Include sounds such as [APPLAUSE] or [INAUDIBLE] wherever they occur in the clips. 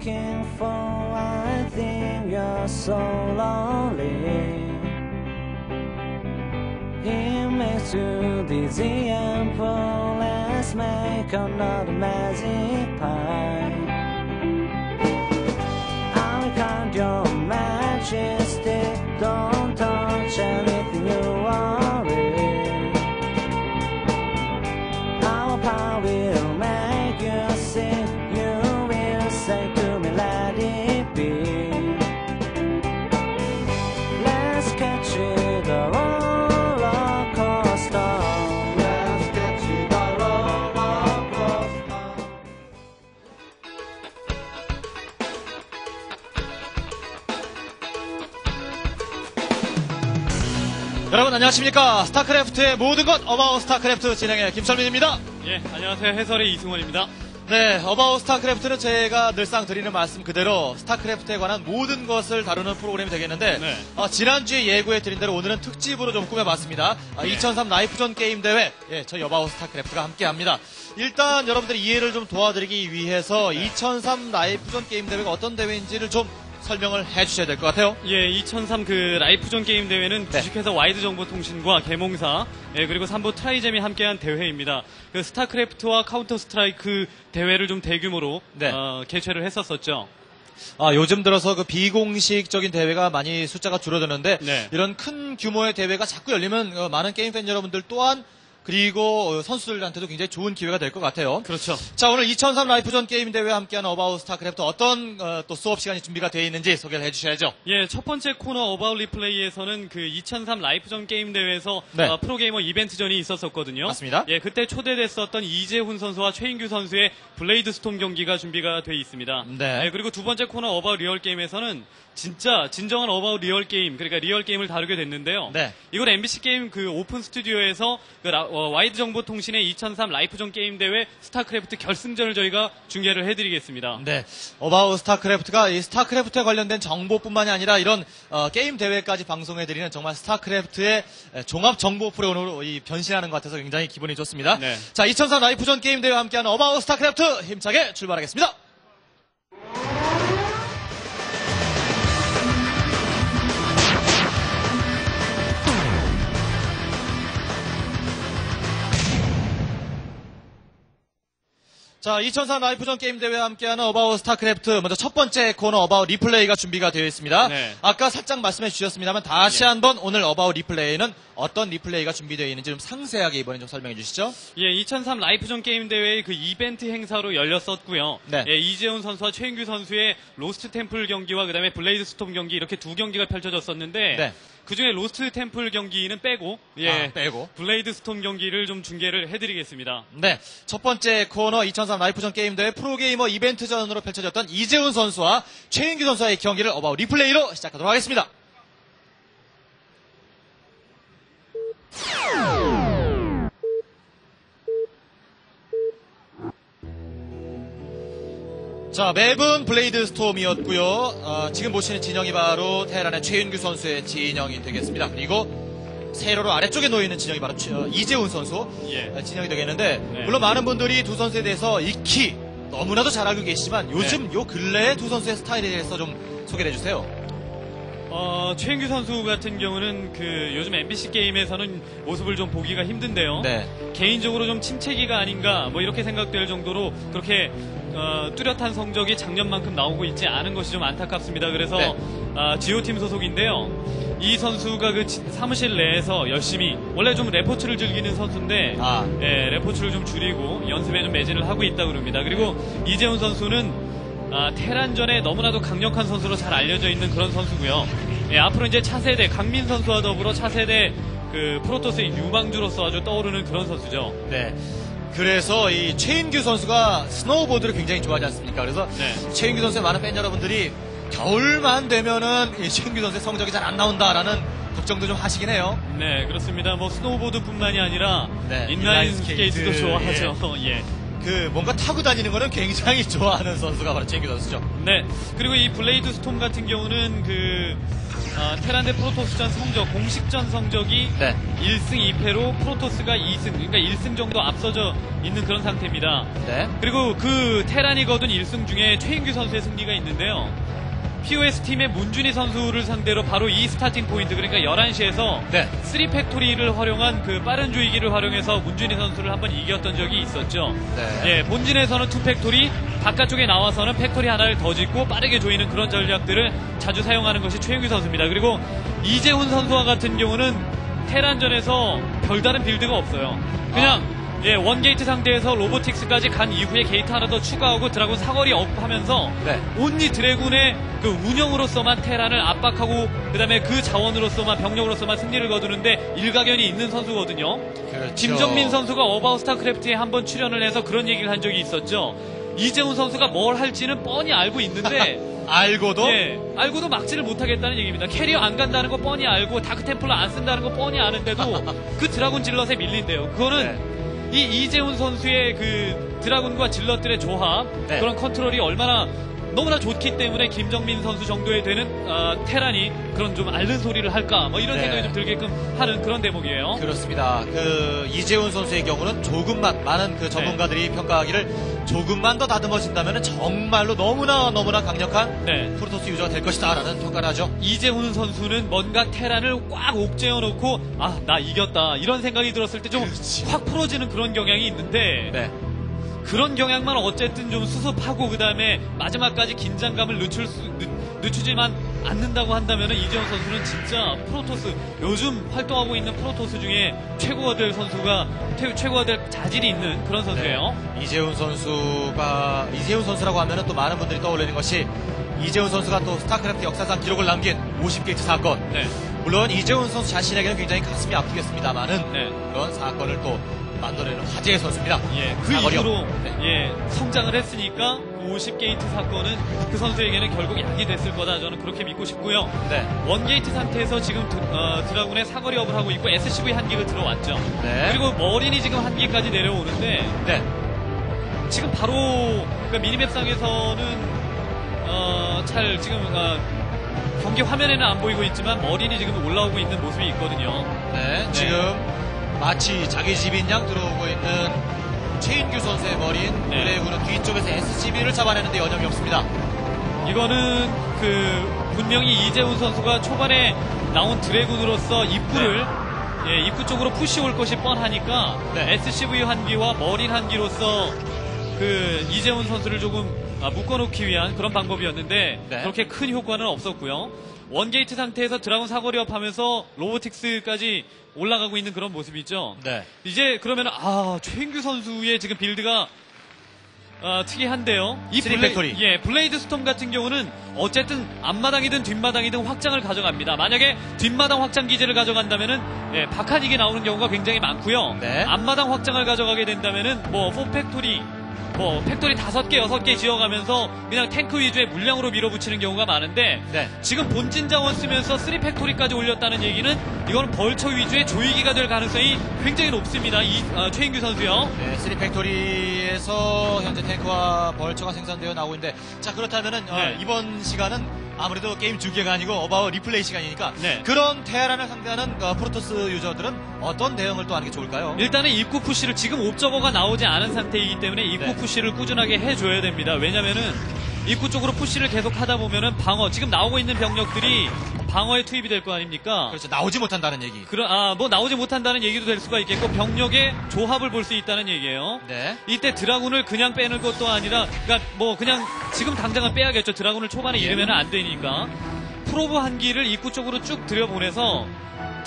looking for? I think you're so lonely. It makes you dizzy and. Let's make another magic pie. 안녕하십니까 스타크래프트의 모든 것 About 스타크래프트 진행의 김철민입니다 예, 안녕하세요. 해설의 이승원입니다. 네 About 스타크래프트는 제가 늘상 드리는 말씀 그대로 스타크래프트에 관한 모든 것을 다루는 프로그램이 되겠는데 네. 어, 지난주에 예고해 드린 대로 오늘은 특집으로 좀 꾸며봤습니다 아, 2003 라이프존 게임 대회 예, 저희 About 스타크래프트가 함께합니다 일단 여러분들의 이해를 좀 도와드리기 위해서 2003 라이프존 게임 대회가 어떤 대회인지를 좀 설명을 해주셔야 될 것 같아요 예, 2003 그 라이프존 게임 대회는 네. 주식회사 와이드 정보통신과 계몽사, 예, 그리고 삼부 트라이잼이 함께한 대회입니다. 그 스타크래프트와 카운터 스트라이크 대회를 좀 대규모로 네. 어, 개최를 했었었죠. 아, 요즘 들어서 그 비공식적인 대회가 많이 숫자가 줄어드는데 네. 이런 큰 규모의 대회가 자꾸 열리면 어, 많은 게임 팬 여러분들 또한 그리고 어, 선수들한테도 굉장히 좋은 기회가 될 것 같아요. 그렇죠. 자, 오늘 2003 라이프존 게임 대회와 함께하는 About 스타크래프트 어떤 어, 또 수업 시간이 준비가 되어 있는지 소개를 해주셔야죠. 예, 첫 번째 코너 About Replay에서는 그 2003 라이프존 게임 대회에서 네. 어, 프로게이머 이벤트전이 있었었거든요. 맞습니다. 예, 그때 초대됐었던 이재훈 선수와 최인규 선수의 Blade Storm 경기가 준비가 돼 있습니다. 네. 예, 그리고 두 번째 코너 About Real Game에서는 진짜 진정한 About Real Game, 그러니까 real game을 다루게 됐는데요. 네. 이건 MBC 게임 그 오픈 스튜디오에서 그 라- 어, 와이드 정보 통신의 2003 라이프존 게임 대회 스타크래프트 결승전을 저희가 중계를 해드리겠습니다. 네. About 스타크래프트가 이 스타크래프트에 관련된 정보뿐만이 아니라 이런 어, 게임 대회까지 방송해드리는 정말 스타크래프트의 에, 종합 정보 프로그램으로 이 변신하는 것 같아서 굉장히 기분이 좋습니다. 네. 자, 2003 라이프존 게임 대회와 함께하는 About 스타크래프트 힘차게 출발하겠습니다. 자, 2003 라이프존 게임 대회와 함께하는 About 스타크래프트 먼저 첫 번째 코너 About Replay가 준비가 되어 있습니다. 네. 아까 살짝 말씀해 주셨습니다만 다시 한번 오늘 About Replay는 어떤 replay가 준비되어 있는지 좀 상세하게 이번에 좀 설명해 주시죠. 예, 2003 라이프존 게임 대회의 그 이벤트 행사로 열렸었고요. 네. 예, 이재훈 선수와 최인규 선수의 Lost Temple 경기와 그다음에 Blade Storm 경기 이렇게 두 경기가 펼쳐졌었는데 네. 그 중에 Lost Temple 경기는 빼고 예, 아, 빼고. Blade Storm 경기를 좀 중계를 해드리겠습니다. 네. 첫 번째 코너 2003 라이프존 게임 대회 프로게이머 이벤트전으로 펼쳐졌던 이재훈 선수와 최인규 선수의 경기를 About Replay로 시작하도록 하겠습니다. 자, 맵은 Blade Storm이었고요. 어, 지금 보시는 진영이 바로 테란의 최인규 선수의 진영이 되겠습니다. 그리고 세로로 아래쪽에 놓여 있는 진영이 바로 최- 어, 이재훈 선수 예. 어, 진영이 되겠는데 네. 물론 많은 분들이 두 선수에 대해서 익히 너무나도 잘 알고 계시지만 요즘 네. 요 근래의 두 선수의 스타일에 대해서 좀 소개를 해주세요. 어, 최인규 선수 같은 경우는 그 요즘 MBC 게임에서는 모습을 좀 보기가 힘든데요. 네. 개인적으로 좀 침체기가 아닌가 뭐 이렇게 생각될 정도로 그렇게 어, 뚜렷한 성적이 작년만큼 나오고 있지 않은 것이 좀 안타깝습니다. 그래서 네. 아, 지오팀 소속인데요. 이 선수가 그 지- 사무실 내에서 열심히 원래 좀 레포츠를 즐기는 선수인데 아. 예, 레포츠를 좀 줄이고 연습에 좀 매진을 하고 있다 그럽니다. 그리고 이재훈 선수는 아, 테란전에 너무나도 강력한 선수로 잘 알려져 있는 그런 선수고요. 예, 앞으로 이제 차세대 강민 선수와 더불어 차세대 그 프로토스의 유망주로서 아주 떠오르는 그런 선수죠. 네. 그래서 이 최인규 선수가 스노우보드를 굉장히 좋아하지 않습니까? 그래서 네. 최인규 선수의 많은 팬 여러분들이 겨울만 되면은 이 최인규 선수의 성적이 잘 안 나온다라는 걱정도 좀 하시긴 해요. 네, 그렇습니다. 뭐 스노우보드뿐만이 아니라 네, 인라인 인라인 스케이트도 스케이트, 좋아하죠. 예. [LAUGHS] 그 뭔가 타고 다니는 거는 굉장히 [LAUGHS] 좋아하는 선수가 바로 최인규 선수죠. 네. 그리고 이 Blade Storm 같은 경우는 그 어, 테란 대 프로토스전 성적, 공식전 성적이 네. 1승 2패로 프로토스가 2승, 그러니까 1승 정도 앞서져 있는 그런 상태입니다. 네. 그리고 그 테란이 거둔 1승 중에 최인규 선수의 승리가 있는데요. POS 팀의 문준희 선수를 상대로 바로 이 starting point 그러니까 11시에서 네. 3factory를 활용한 그 빠른 조이기를 활용해서 문준희 선수를 한번 이겼던 적이 있었죠. 네. 예, 본진에서는 2factory, 바깥쪽에 나와서는 factory 하나를 더 짓고 빠르게 조이는 그런 전략들을 자주 사용하는 것이 최인규 선수입니다. 그리고 이재훈 선수와 같은 경우는 테란전에서 별다른 build가 없어요. 그냥 예, one gate 상태에서 robotics까지 간 이후에 게이트 하나 더 추가하고 dragoon 사거리 up 하면서 네. only dragoon의 그 운영으로서만 테란을 압박하고 그다음에 그 자원으로서만 병력으로서만 승리를 거두는데 일가견이 있는 선수거든요. 그렇죠. 김정민 선수가 About 스타크래프트에 한번 출연을 해서 그런 얘기를 한 적이 있었죠. 이재훈 선수가 뭘 할지는 뻔히 알고 있는데 [LAUGHS] 알고도 예, 알고도 막지를 못하겠다는 얘기입니다. 캐리어 안 간다는 거 뻔히 알고 dark templar 안 쓴다는 거 뻔히 아는데도 [LAUGHS] 그 dragoon zealot에 밀린대요. 그거는 네. 이 이재훈 선수의 그 dragoon과 zealot들의 조합 네. 그런 컨트롤이 얼마나 너무나 좋기 때문에 김정민 선수 정도에 되는 어, 테란이 그런 좀 앓는 소리를 할까 뭐 이런 네. 생각이 좀 들게끔 하는 그런 대목이에요. 그렇습니다. 그 이재훈 선수의 경우는 조금만 많은 그 전문가들이 평가하기를 조금만 더 다듬어진다면 정말로 너무나 너무나 강력한 네. 프로토스 user가 될 것이다라는 평가를 하죠. 이재훈 선수는 뭔가 테란을 꽉 옥죄어 놓고 아 나 이겼다 이런 생각이 들었을 때 좀. 확 풀어지는 그런 경향이 있는데 네. 그런 경향만 어쨌든 좀 수습하고 그 다음에 마지막까지 긴장감을 늦출 수, 늦, 늦추지만 않는다고 한다면 이재훈 선수는 진짜 프로토스 요즘 활동하고 있는 프로토스 중에 최고가 될 선수가 최, 최고가 될 자질이 있는 그런 선수예요. 네. 이재훈 선수가 이재훈 선수라고 하면 또 많은 분들이 떠올리는 것이 이재훈 선수가 또 스타크래프트 역사상 기록을 남긴 50게이트 사건. 네. 물론 이재훈 선수 자신에게는 굉장히 가슴이 아프겠습니다만은 네. 그런 사건을 또 만들어내는 화제의 선수입니다. 예, 그. 이후로 네. 예, 성장을 했으니까 그 50게이트 사건은 그 선수에게는 결국 약이 됐을 거다 저는 그렇게 믿고 싶고요. 네. one gate 상태에서 지금 드, 어, dragoon의 사거리 up을 하고 있고 SCV 한 기가 들어왔죠. 네. 그리고 marine이 지금 한 기까지 내려오는데 네. 지금 바로 그러니까 미니맵상에서는 어, 잘 지금 어, 경기 화면에는 안 보이고 있지만 머린이 지금 올라오고 있는 모습이 있거든요. 네, 네. 지금 마치 자기 집인 양 들어오고 있는 최인규 선수의 머리인 네. 드래곤은 뒤쪽에서 SCB를 잡아내는데 여념이 없습니다. 이거는 그 분명히 이재훈 선수가 초반에 나온 드래곤으로서 입구를 예, 입구 쪽으로 푸시 올 것이 뻔하니까 네. SCV 한기와 머린 한기로서 그 이재훈 선수를 조금 아, 묶어놓기 위한 그런 방법이었는데 네. 그렇게 큰 효과는 없었고요. one 게이트 상태에서 dragoon 사거리up 하면서 robotics까지 올라가고 있는 그런 모습이죠. 네. 이제 그러면 아 최인규 선수의 지금 build가 아, 특이한데요. 이 블레. 예, Blade Storm 같은 경우는 어쨌든 앞마당이든 뒷마당이든 확장을 가져갑니다. 만약에 뒷마당 확장 기지를 가져간다면은 예, 바카닉이 나오는 경우가 굉장히 많고요. 네. 앞마당 확장을 가져가게 된다면은 뭐 four factory 뭐 factory 다섯 개 여섯 개 지어가면서 그냥 탱크 위주의 물량으로 밀어붙이는 경우가 많은데 네. 지금 본진 자원 쓰면서 3factory까지 올렸다는 얘기는 이건 vulture 위주의 조이기가 될 가능성이 굉장히 높습니다. 이 아, 최인규 선수요. 네, 3factory에서 현재 탱크와 vulture가 생산되어 나오고 있는데 자 그렇다면은 어, 네. 이번 시간은 아무래도 게임 중계가 아니고 About Replay 시간이니까 네. 그런 Terran을 상대하는 어, Protoss user들은 어떤 대응을 또 하는 게 좋을까요? 일단은 입구 푸시를 지금 옵저버가 나오지 않은 상태이기 때문에 입구 네. 푸시를 꾸준하게 해줘야 됩니다. 왜냐면은 입구 쪽으로 푸시를 계속 하다 보면은 방어 지금 나오고 있는 병력들이 방어에 투입이 될 거 아닙니까? 그렇죠 나오지 못한다는 얘기. 그런 아뭐 나오지 못한다는 얘기도 될 수가 있겠고 병력의 조합을 볼 수 있다는 얘기예요. 네. 이때 드라군을 그냥 빼는 것도 아니라 그러니까 뭐 그냥 지금 당장은 빼야겠죠. 드라군을 초반에 예. 잃으면 안 되니까 프로브 한 기를 입구 쪽으로 쭉 들여보내서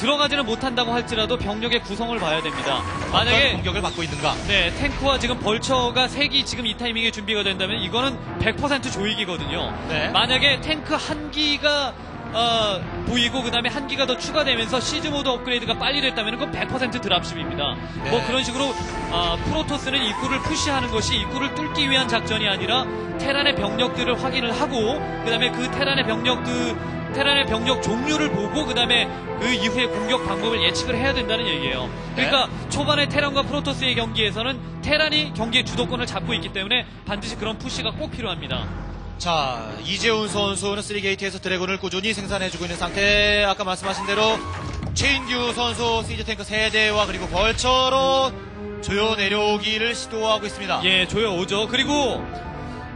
들어가지는 못한다고 할지라도 병력의 구성을 봐야 됩니다. 만약에 공격을 받고 있는가? 네, 탱크와 지금 벌처가 색이 지금 이 타이밍에 준비가 된다면 이거는 100% 조이기거든요. 네. 만약에 탱크 한 기가 어, 보이고 그다음에 한 기가 더 추가되면서 시즈 모드 업그레이드가 빨리 됐다면 그건 100% 드랍십입니다. 네. 뭐 그런 식으로 아, 프로토스는 입구를 푸시하는 것이 입구를 뚫기 위한 작전이 아니라 테란의 병력들을 확인을 하고 그다음에 그 테란의 병력들 테란의 병력 종류를 보고 그다음에 그 이후에 공격 방법을 예측을 해야 된다는 얘기예요. 그러니까 초반에 테란과 프로토스의 경기에서는 테란이 경기의 주도권을 잡고 있기 때문에 반드시 그런 푸시가 꼭 필요합니다. 자, 이재훈 선수는 3게이트에서 드래곤을 꾸준히 생산해주고 있는 상태. 아까 말씀하신 대로 최인규 선수 시즈 탱크 세대와 그리고 벌처로 조여 내려오기를 시도하고 있습니다. 예, 조여 오죠. 그리고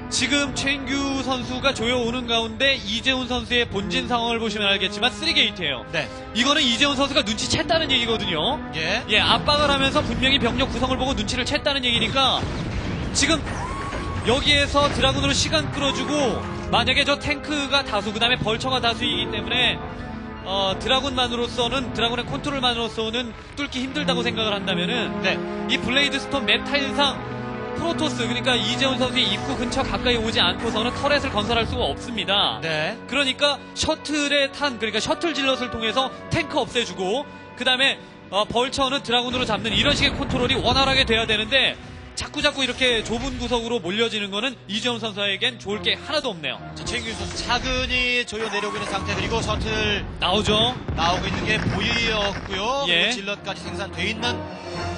지금 최인규 선수가 조여오는 가운데 이재훈 선수의 본진 상황을 보시면 알겠지만 3게이트예요. 네. 이거는 이재훈 선수가 눈치챘다는 얘기거든요. 예. 예, 압박을 하면서 분명히 병력 구성을 보고 눈치를 챘다는 얘기니까 지금 여기에서 dragoon으로 시간 끌어주고 만약에 저 탱크가 다수 그 다음에 vulture가 다수이기 때문에 어, dragoon만으로서는 dragoon의 컨트롤만으로서는 뚫기 힘들다고 생각을 한다면은 네. 이 Blade Storm map 타일상 Protoss 그러니까 이재훈 선수의 입구 근처 가까이 오지 않고서는 turret을 건설할 수가 없습니다. 네. 그러니까 셔틀에 탄 그러니까 셔틀 zealot을 통해서 탱크 없애주고 그 다음에 벌처는 드라군으로 잡는 이런 식의 컨트롤이 원활하게 돼야 되는데 자꾸 자꾸 이렇게 좁은 구석으로 몰려지는 거는 이재훈 선수에겐 좋을 게 하나도 없네요. 자, 최인규 선수 차근히 조여 내려오고 있는 상태 그리고 셔틀 나오죠. 나오고 있는 게 보이었고요. 예. 질럿까지 생산돼 있는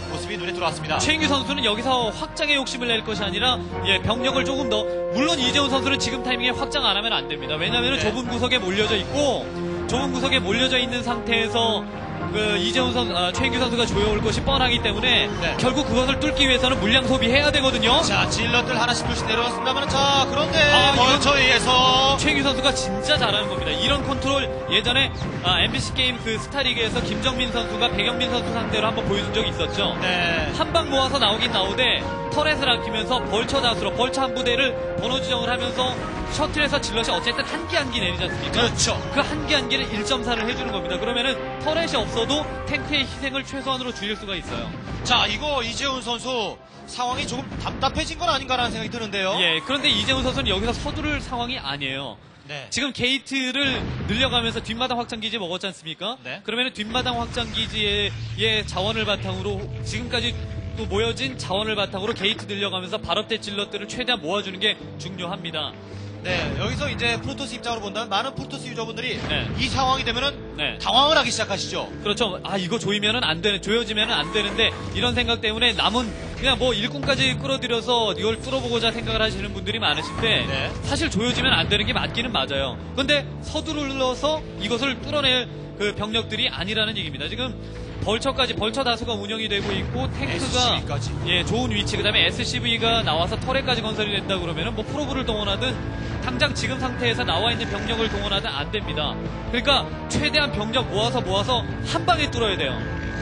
모습이 눈에 들어왔습니다. 최인규 선수는 여기서 확장의 욕심을 낼 것이 아니라 예, 병력을 조금 더 물론 이재훈 선수는 지금 타이밍에 확장 안 하면 안 됩니다. 왜냐하면 네. 좁은 구석에 몰려져 있고 좁은 구석에 몰려져 있는 상태에서 그 이재훈 선 아, 최인규 선수가 조여올 것이 뻔하기 때문에 네. 결국 그것을 뚫기 위해서는 물량 소비해야 되거든요. 자, zealot들 하나씩 둘씩 내려왔습니다만 자, 그런데 아, 의해서 최인규 선수가 진짜 잘하는 겁니다. 이런 컨트롤 예전에 아, MBC 게임 그 스타리그에서 김정민 선수가 백영민 선수 상대로 한번 보여준 적이 있었죠. 네. 한 방 모아서 나오긴 나오되 turret을 아끼면서 vulture 다수로 vulture 한 부대를 번호 지정을 하면서 셔틀에서 zealot이 어쨌든 한 기 한 기 내리지 않습니까? 그렇죠. 그 한 기 한 기를 일점사를 해주는 겁니다. 그러면은 turret이 없어 도 탱크의 희생을 최소한으로 줄일 수가 있어요. 자, 이거 이재훈 선수 상황이 조금 답답해진 건 아닌가라는 생각이 드는데요. 예, 그런데 이재훈 선수는 여기서 서두를 상황이 아니에요. 네. 지금 게이트를 늘려가면서 뒷마당 확장기지 먹었지 않습니까? 네. 그러면 뒷마당 확장기지의 의 자원을 바탕으로 지금까지 또 모여진 자원을 바탕으로 게이트 늘려가면서 발up된 zealot들을 최대한 모아주는 게 중요합니다. 네, 여기서 이제 프로토스 입장으로 본다면 많은 프로토스 유저분들이 네. 이 상황이 되면은 네. 당황을 하기 시작하시죠. 그렇죠. 아, 이거 조이면은 안 되는, 조여지면은 안 되는데, 이런 생각 때문에 남은, 그냥 뭐 일꾼까지 끌어들여서 이걸 뚫어보고자 생각을 하시는 분들이 많으신데, 네. 사실 조여지면 안 되는 게 맞기는 맞아요. 근데 서두르러서 이것을 뚫어낼 그 병력들이 아니라는 얘기입니다. 지금 벌처까지, 벌처 다수가 운영이 되고 있고, 탱크가, SCV 까지. 예, 좋은 위치, 그 다음에 SCV가 나와서 터렛까지 건설이 된다 그러면은 뭐 프로브를 동원하든, 당장 지금 상태에서 나와 있는 병력을 동원하든 안 됩니다. 그러니까 최대한 병력 모아서 모아서 한 방에 뚫어야 돼요.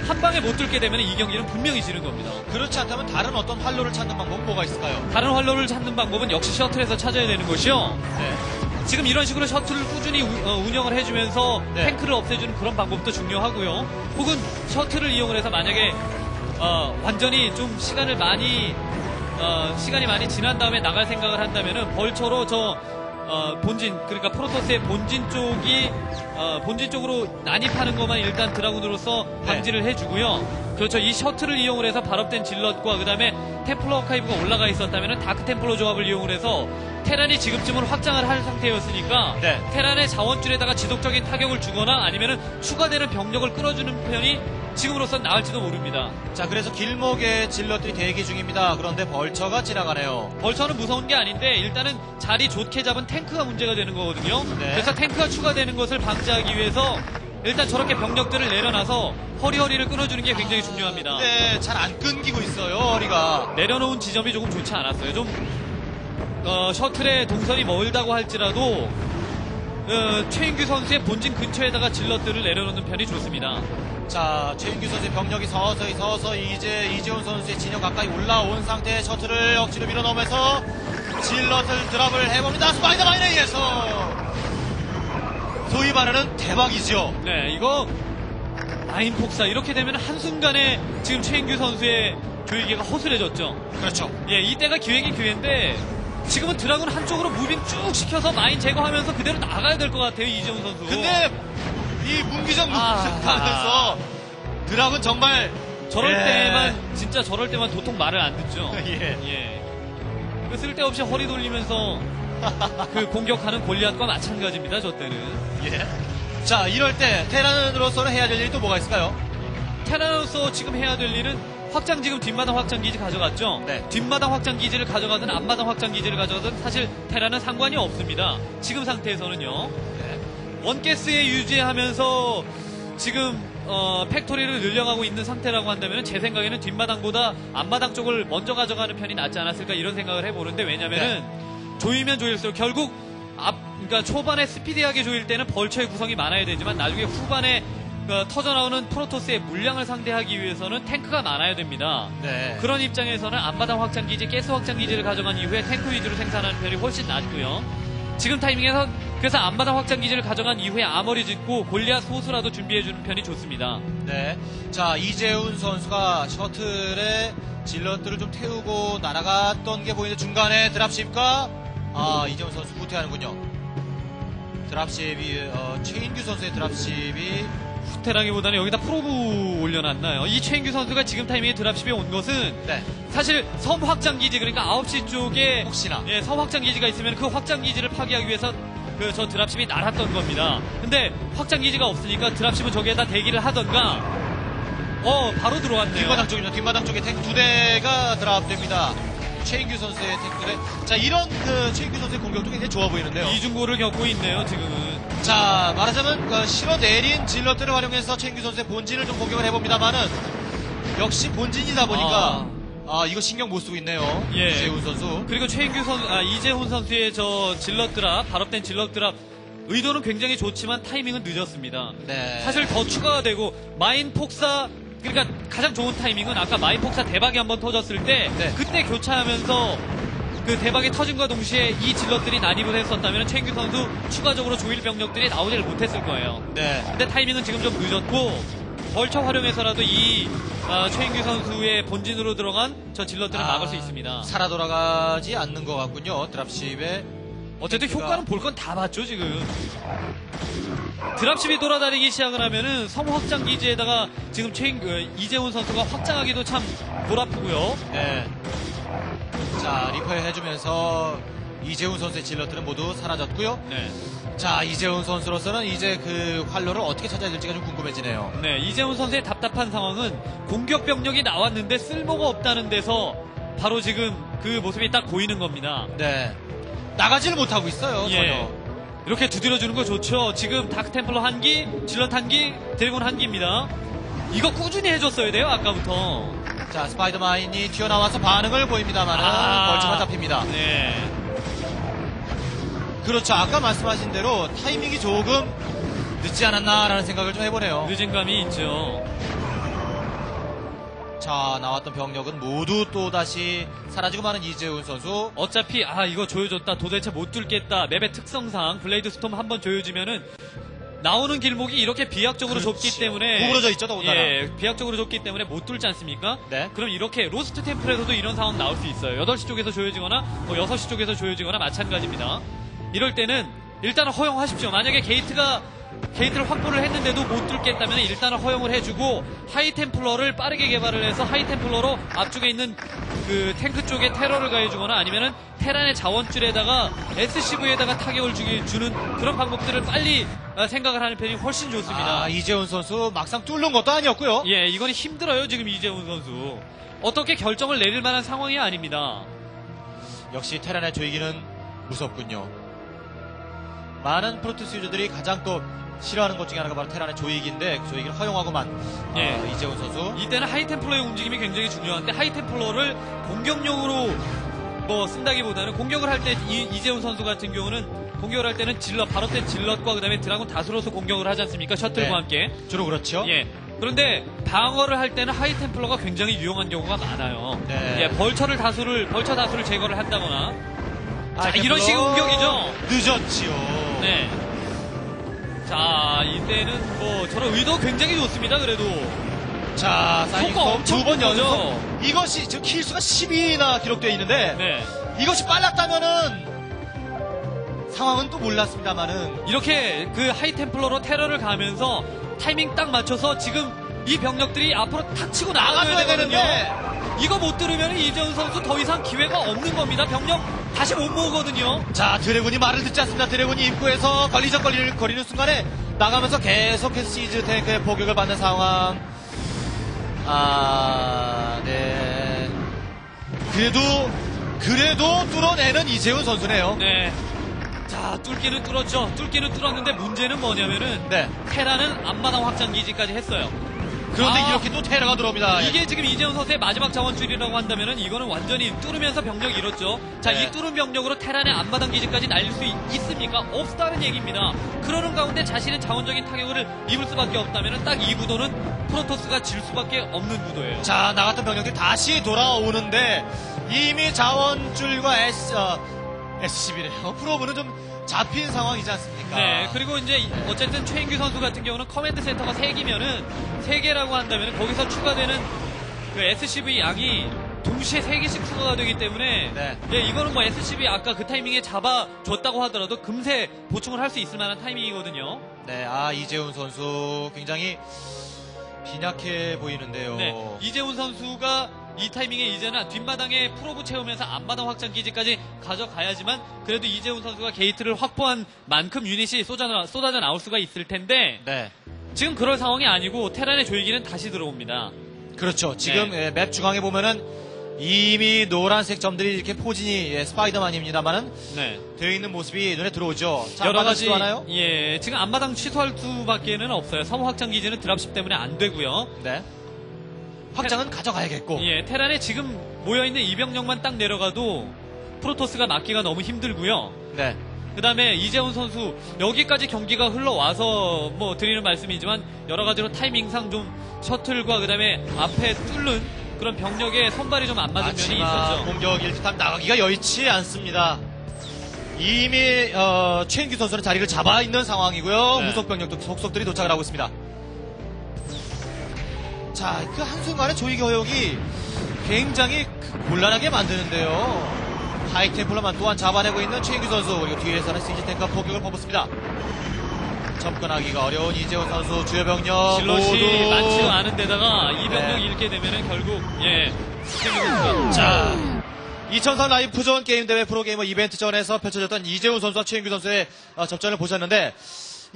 한 방에 못 뚫게 되면 이 경기는 분명히 지는 겁니다. 그렇지 않다면 다른 어떤 활로를 찾는 방법은 뭐가 있을까요? 다른 활로를 찾는 방법은 역시 셔틀에서 찾아야 되는 것이요. 네. 지금 이런 식으로 셔틀을 꾸준히 우- 어, 운영을 해주면서 네. 탱크를 없애주는 그런 방법도 중요하고요. 혹은 셔틀을 이용을 해서 만약에 어, 완전히 좀 시간을 많이 어, 시간이 많이 지난 다음에 나갈 생각을 한다면은 vulture로 저 어, 본진 그러니까 Protoss의 본진 쪽이 어, 본진 쪽으로 난입하는 것만 일단 dragoon으로서 네. 방지를 해주고요. 그렇죠. 이 셔틀을 이용을 해서 발up된 zealot과 그다음에 templar archive가 올라가 있었다면 dark templar 조합을 이용을 해서 Terran이 지금쯤은 확장을 할 상태였으니까 네. Terran의 자원줄에다가 지속적인 타격을 주거나 아니면은 추가되는 병력을 끌어주는 편이 지금으로선 나을지도 모릅니다. 자, 그래서 길목에 질럿들이 대기 중입니다. 그런데 벌처가 지나가네요. 벌처는 무서운 게 아닌데 일단은 자리 좋게 잡은 탱크가 문제가 되는 거거든요. 네. 그래서 탱크가 추가되는 것을 방지하기 위해서 일단 저렇게 병력들을 내려놔서 허리허리를 끊어주는 게 굉장히 중요합니다. 네, 잘 안 끊기고 있어요, 허리가. 내려놓은 지점이 조금 좋지 않았어요. 좀 어, 셔틀의 동선이 멀다고 할지라도 어, 최인규 선수의 본진 근처에다가 질럿들을 내려놓는 편이 좋습니다. 자, 최인규 선수의 병력이 서서히 서서히 이제 이재훈 선수의 진영 가까이 올라온 상태의 셔틀을 억지로 밀어넣으면서 질럿을 드랍을 해봅니다. 스파이더마인에 의해서. 소위 말하는 대박이죠. 네, 이거 라인 폭사 이렇게 되면 한순간에 지금 최인규 선수의 교육기가 허술해졌죠. 그렇죠. 예, 이때가 기회긴 기회인데 지금은 드라군 한쪽으로 무빙 쭉 시켜서 마인 제거하면서 그대로 나가야 될 것 같아요 이재훈 선수. 근데 이 문기적 아. 문기적 하면서 드랍은 정말 저럴 예. 때만 진짜 저럴 때만 도통 말을 안 듣죠. [LAUGHS] 예. 예. 그 쓸데없이 허리 돌리면서 [LAUGHS] 그 공격하는 골리앗과 마찬가지입니다. 저 때는. 예. 자, 이럴 때 테란으로서는 해야 될 일이 또 뭐가 있을까요? 테라노서 지금 해야 될 일은 확장 지금 뒷마당 확장 기지 가져갔죠. 네. 뒷마당 확장 기지를 가져가든 앞마당 확장 기지를 가져가든 사실 Terran은 상관이 없습니다. 지금 상태에서는요. 네. one 가스에 유지하면서 지금 어, factory를 늘려가고 있는 상태라고 한다면 제 생각에는 뒷마당보다 앞마당 쪽을 먼저 가져가는 편이 낫지 않았을까 이런 생각을 해보는데 왜냐면은 조이면 조일수록 결국 앞 그러니까 초반에 스피디하게 조일 때는 벌처의 구성이 많아야 되지만 나중에 후반에 그 터져 나오는 프로토스의 물량을 상대하기 위해서는 탱크가 많아야 됩니다. 네. 그런 입장에서는 앞마당 확장 기지, 가스 확장 기지를 가져간 이후에 탱크 위주로 생산하는 편이 훨씬 낫고요. 지금 타이밍에서 그래서 앞마당 확장 기지를 가져간 이후에 아머리 짓고 골리앗 소수라도 준비해주는 편이 좋습니다. 네. 자, 이재훈 선수가 셔틀에 질럿들을 좀 태우고 날아갔던 게 보이는데 중간에 드랍십과 아, 이재훈 선수 후퇴하는군요. 드랍십이 어, 최인규 선수의 드랍십이 후퇴라기보다는 여기다 프로브 올려놨나요? 이 최인규 선수가 지금 타이밍에 드랍십에 온 것은 네. 사실 섬 확장 기지 그러니까 9시 쪽에 혹시나. 예, 섬 확장 기지가 있으면 그 확장 기지를 파괴하기 위해서 그 저 드랍십이 날았던 겁니다. 근데 확장 기지가 없으니까 드랍십은 저기에다 대기를 하던가 어 바로 들어왔네요. 뒷마당 쪽입니다. 뒷마당 쪽에 탱크 두 대가 드랍됩니다. 최인규 선수의 대. 자, 이런 그 최인규 선수의 공격도 굉장히 좋아 보이는데요. 이중고를 겪고 있네요 지금은. 자, 말하자면 그 실어 내린 질럿들을 활용해서 최인규 선수의 본진을 좀 공격을 해봅니다만은 역시 본진이다 보니까 아, 이거 신경 못 쓰고 있네요. 예. 이재훈 선수. 그리고 최인규 선, 아, 이재훈 선수의 저 질럿 드랍, 발업된 질럿 드랍, 의도는 굉장히 좋지만 타이밍은 늦었습니다. 네. 사실 더 추가가 되고, 마인 폭사, 그러니까 가장 좋은 타이밍은 아까 마인 폭사 대박이 한번 터졌을 때, 네. 그때 교차하면서 그 대박이 터진과 동시에 이 질럿들이 난입을 했었다면 최인규 선수 추가적으로 조일 병력들이 나오지를 못했을 거예요. 네. 근데 타이밍은 지금 좀 늦었고, 벌처 활용해서라도 이 아, 최인규 선수의 본진으로 들어간 저 질럿들을 아, 막을 수 있습니다. 살아 돌아가지 않는 것 같군요. 드랍십에. 어쨌든. 효과는 볼 건 다 봤죠 지금 드랍십이 돌아다니기 시작을 하면은 섬 확장 기지에다가 지금 최인 그, 이재훈 선수가 확장하기도 참 골아프고요 네. 자, 리퍼에 해주면서 이재훈 선수의 질럿들은 모두 사라졌고요. 네. 자, 이재훈 선수로서는 이제 그 활로를 어떻게 찾아야 될지가 좀 궁금해지네요. 네 이재훈 선수의 답답한 상황은 공격 병력이 나왔는데 쓸모가 없다는 데서 바로 지금 그 모습이 딱 보이는 겁니다 네. 나가지를 못하고 있어요, 예. 전혀. 이렇게 두드려주는 거 좋죠 지금 다크템플러 한기 질럿 한기 드래곤 한기입니다 이거 꾸준히 해줬어야 돼요 아까부터 자, spider mine이 튀어나와서 반응을 보입니다만, 아. vulture가 잡힙니다. 네 그렇죠. 아까 말씀하신 대로 타이밍이 조금 늦지 않았나라는 생각을 좀 해보네요. 늦은 감이 있죠 자, 나왔던 병력은 모두 또 다시 사라지고 마는 이재훈 선수. 어차피 아 이거 조여졌다 도대체 못 뚫겠다 map의 특성상 Blade Storm 한번 조여지면은 나오는 길목이 이렇게 비약적으로 그렇죠. 좁기 때문에 구부러져 있죠, 더군다나. 예, 비약적으로 좁기 때문에 못 뚫지 않습니까? 네. 그럼 이렇게 Lost Temple에서도 이런 상황 나올 수 있어요. 8시 쪽에서 조여지거나 뭐 6시 쪽에서 조여지거나 마찬가지입니다. 이럴 때는 일단은 허용하십시오. 만약에 게이트가 게이트를 확보를 했는데도 못 뚫겠다면 일단은 허용을 해주고 high templar를 빠르게 개발을 해서 high templar로 앞쪽에 있는 그 탱크 쪽에 테러를 가해주거나 아니면은 Terran의 자원줄에다가 SCV에다가 타격을 주기, 주는 그런 방법들을 빨리 아, 생각을 하는 편이 훨씬 좋습니다. 아, 이재훈 선수 막상 뚫는 것도 아니었고요. 예, 이건 힘들어요 지금 이재훈 선수. 어떻게 결정을 내릴 만한 상황이 아닙니다. 역시 테란의 조이기는 무섭군요. 많은 프로토스 유저들이 가장 또 싫어하는 것 중에 하나가 바로 테란의 조이기인데 그 조이기를 허용하고만 예. 어, 이재훈 선수. 이때는 하이템플러의 움직임이 굉장히 중요한데 하이템플러를 공격용으로 뭐 쓴다기보다는 공격을 할 때 이재훈 선수 같은 경우는 공격을 할 때는 질럿 바로 때 질럿과 그다음에 드라군 다수로서 공격을 하지 않습니까 셔틀과 네. 함께 주로 그렇죠. 예 그런데 방어를 할 때는 하이템플러가 굉장히 유용한 경우가 많아요 네. 예 벌처를 다수를 벌처 다수를 제거를 한다거나 자 이런 식의 공격이죠 늦었지요. 네. 자, 이때는 뭐 저런 의도 굉장히 좋습니다. 그래도 자, 사이코 엄청 두번. 연속. 이것이 지금 kill수가 10이나 기록되어 있는데 네. 이것이 빨랐다면은 상황은 또 몰랐습니다만은 이렇게 그 high templar로 테러를 가면서 타이밍 딱 맞춰서 지금 이 병력들이 앞으로 탁 치고 나가줘야 되거든요. 되는데 이거 못 뚫으면 이재훈 선수 더 이상 기회가 없는 겁니다. 병력 다시 못 모으거든요. 자 dragoon이 말을 듣지 않습니다. dragoon이 입구에서 걸리적거리는 거리는 순간에 나가면서 계속해서 시즈 탱크의 포격을 받는 상황. 아, 네. 그래도, 그래도 뚫어내는 이재훈 선수네요. 네. 자, 뚫기는 뚫었죠. 뚫기는 뚫었는데 문제는 뭐냐면은 네. 테라는 앞마당 확장 기지까지 했어요. 그런데 아. 이렇게 또 테러가 들어옵니다. 이게 지금 이재훈 선수의 마지막 자원줄이라고 한다면은 이거는 완전히 뚫으면서 병력 잃었죠. 자, 네. 이 뚫은 병력으로 테란의 앞마당 기지까지 날릴 수 있, 습니까 없다는 얘기입니다. 그러는 가운데 자신의 자원적인 타격을 입을 수밖에 없다면은 딱 이 구도는 Protoss가 질 수밖에 없는 구도예요. 자, 나갔던 병력들이 다시 돌아오는데 이미 자원줄과 S, 어, SCV래요. probe는 좀 잡힌 상황이지 않습니까? 네, 그리고 이제 어쨌든 최인규 선수 같은 경우는 command center가 3개면은 3개라고 한다면 거기서 추가되는 그 SCV 양이 동시에 3개씩 추가가 되기 때문에 네. 예, 이거는 뭐 SCV 아까 그 타이밍에 잡아줬다고 하더라도 금세 보충을 할 수 있을 만한 타이밍이거든요. 네, 아, 이재훈 선수 굉장히 빈약해 보이는데요. 네, 이재훈 선수가 이 타이밍에 이제는 뒷마당에 probe 채우면서 앞마당 확장 기지까지 가져가야지만 그래도 이재훈 선수가 게이트를 확보한 만큼 유닛이 쏟아져, 쏟아져 나올 수가 있을 텐데 네. 지금 그럴 상황이 아니고 Terran의 조이기는 다시 들어옵니다. 그렇죠. 지금 네. 예, map 중앙에 보면은 이미 노란색 점들이 이렇게 포진이 예, spider mine입니다만은 네. 되어 있는 모습이 눈에 들어오죠. 자, 여러 가지 시도하나요? 예 지금 앞마당 취소할 수밖에는 없어요. 섬 확장 기지는 드랍십 때문에 안 되고요. 네. 확장은 가져가야겠고. 예 테란에 지금 모여 있는 이병력만 딱 내려가도 프로토스가 막기가 너무 힘들고요. 네. 그 다음에 이재훈 선수 여기까지 경기가 흘러와서 뭐 드리는 말씀이지만 여러 가지로 타이밍상 좀 셔틀과 그 다음에 앞에 뚫는 그런 병력의 선발이 좀 안 맞은 면이 있었죠. 공격 일단 나가기가 여의치 않습니다. 이미 어, 최인규 선수는 자리를 잡아 있는 상황이고요. 네. 후속 병력도 속속들이 도착을 하고 있습니다. 자, 그 한순간에 조이기 병력이 굉장히 그 곤란하게 만드는데요. 하이 템플러만 또한 잡아내고 있는 최인규 선수 그리고 뒤에서는 시즈 탱커 포격을 퍼붓습니다. 접근하기가 어려운 이재훈 선수 주요 병력 질럿이 모두 많지도 않은 데다가 이 병력 네. 잃게 되면은 결국 예 자, 2003 라이프존 게임 대회 프로게이머 이벤트 전에서 펼쳐졌던 이재훈 선수와 최인규 선수의 어, 접전을 보셨는데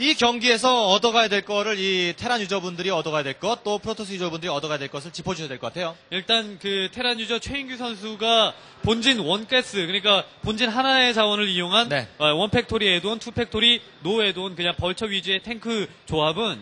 이 경기에서 얻어가야 될 거를 이 테란 유저분들이 얻어가야 될 것, 또 프로토스 유저분들이 얻어가야 될 것을 짚어주셔야 될 것 같아요. 일단 그 테란 유저 최인규 선수가 본진 원가스 그러니까 본진 하나의 자원을 이용한 네. 어, one factory add-on, two factory no add-on 그냥 벌처 위주의 탱크 조합은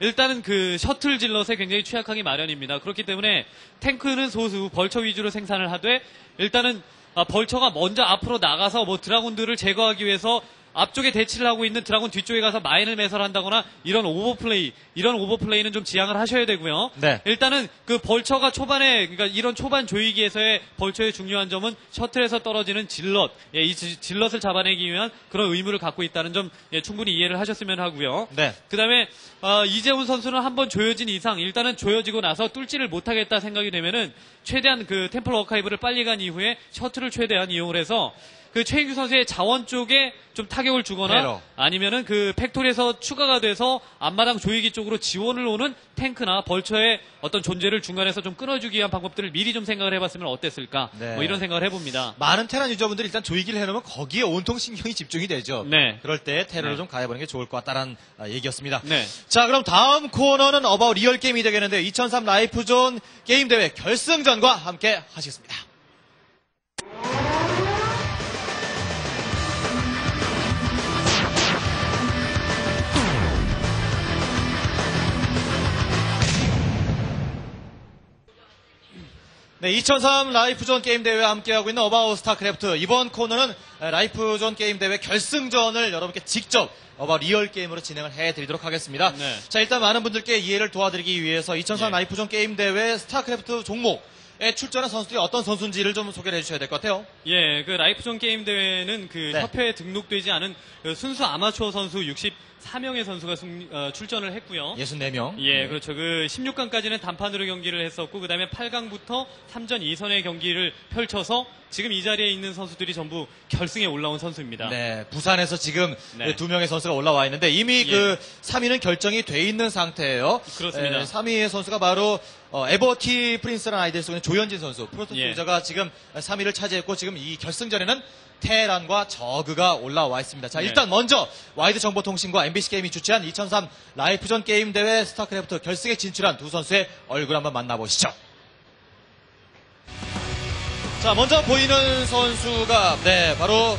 일단은 그 셔틀 질럿에 굉장히 취약하기 마련입니다. 그렇기 때문에 탱크는 소수 벌처 위주로 생산을 하되 일단은 아, 벌처가 먼저 앞으로 나가서 뭐 드라군들을 제거하기 위해서 앞쪽에 대치를 하고 있는 드라군 뒤쪽에 가서 마인을 매설한다거나 이런 오버플레이 이런 오버플레이는 좀 지양을 하셔야 되고요. 네. 일단은 그 벌처가 초반에 그러니까 이런 초반 조이기에서의 벌처의 중요한 점은 셔틀에서 떨어지는 질럿, 예, 이 지- 질럿을 잡아내기 위한 그런 의무를 갖고 있다는 점 예, 충분히 이해를 하셨으면 하고요. 네. 그다음에 어, 이재훈 선수는 한번 조여진 이상 일단은 조여지고 나서 뚫지를 못하겠다 생각이 되면은 최대한 그 템플러 archive를 빨리 간 이후에 셔틀을 최대한 이용을 해서 그 최인규 선수의 자원 쪽에 좀 타격을 주거나 테러. 아니면은 그 팩토리에서 추가가 돼서 앞마당 조이기 쪽으로 지원을 오는 탱크나 벌처의 어떤 존재를 중간에서 좀 끊어주기 위한 방법들을 미리 좀 생각을 해봤으면 어땠을까 네. 뭐 이런 생각을 해봅니다. 많은 테란 유저분들이 일단 조이기를 해놓으면 거기에 온통 신경이 집중이 되죠. 네. 그럴 때 테러를 네. 좀 가해보는 게 좋을 것 같다는 아, 얘기였습니다. 네. 자, 그럼 다음 코너는 about real 게임이 되겠는데 2003 라이프존 게임 대회 결승전과 함께 하시겠습니다. 네, 2003 라이프존 게임 대회와 함께하고 있는 About 스타크래프트. 이번 코너는 라이프존 게임 대회 결승전을 여러분께 직접 about real 게임으로 진행을 해드리도록 하겠습니다. 네. 자, 일단 많은 분들께 이해를 도와드리기 위해서 2003 예. 라이프존 게임 대회 스타크래프트 종목 에 출전한 선수들이 어떤 선수인지를 좀 소개를 해주셔야 될 것 같아요. 예, 그 라이프존 게임 대회는 그 네. 협회에 등록되지 않은 그 순수 아마추어 선수 64명의 선수가 승- 어, 출전을 했고요. 64명. 예, 그렇죠. 그 16강까지는 단판으로 경기를 했었고, 그 다음에 8강부터 3전 2선승의 경기를 펼쳐서 지금 이 자리에 있는 선수들이 전부 결승에 올라온 선수입니다. 네, 부산에서 지금 네. 두 명의 선수가 올라와 있는데 이미 예. 그 3위는 결정이 돼 있는 상태예요. 그렇습니다. 3위의 선수가 바로 어, 에버티 프린스라는 쓰고 있는 조현진 선수. 프로토스 예. 유저가 지금 3위를 차지했고 지금 이 결승전에는 테란과 저그가 올라와 있습니다. 자, 네. 일단 먼저 와이드 정보통신과 MBC 게임이 주최한 2003 라이프존 게임 대회 스타크래프트 결승에 진출한 두 선수의 얼굴 한번 만나보시죠. 자, 먼저 보이는 선수가 네, 바로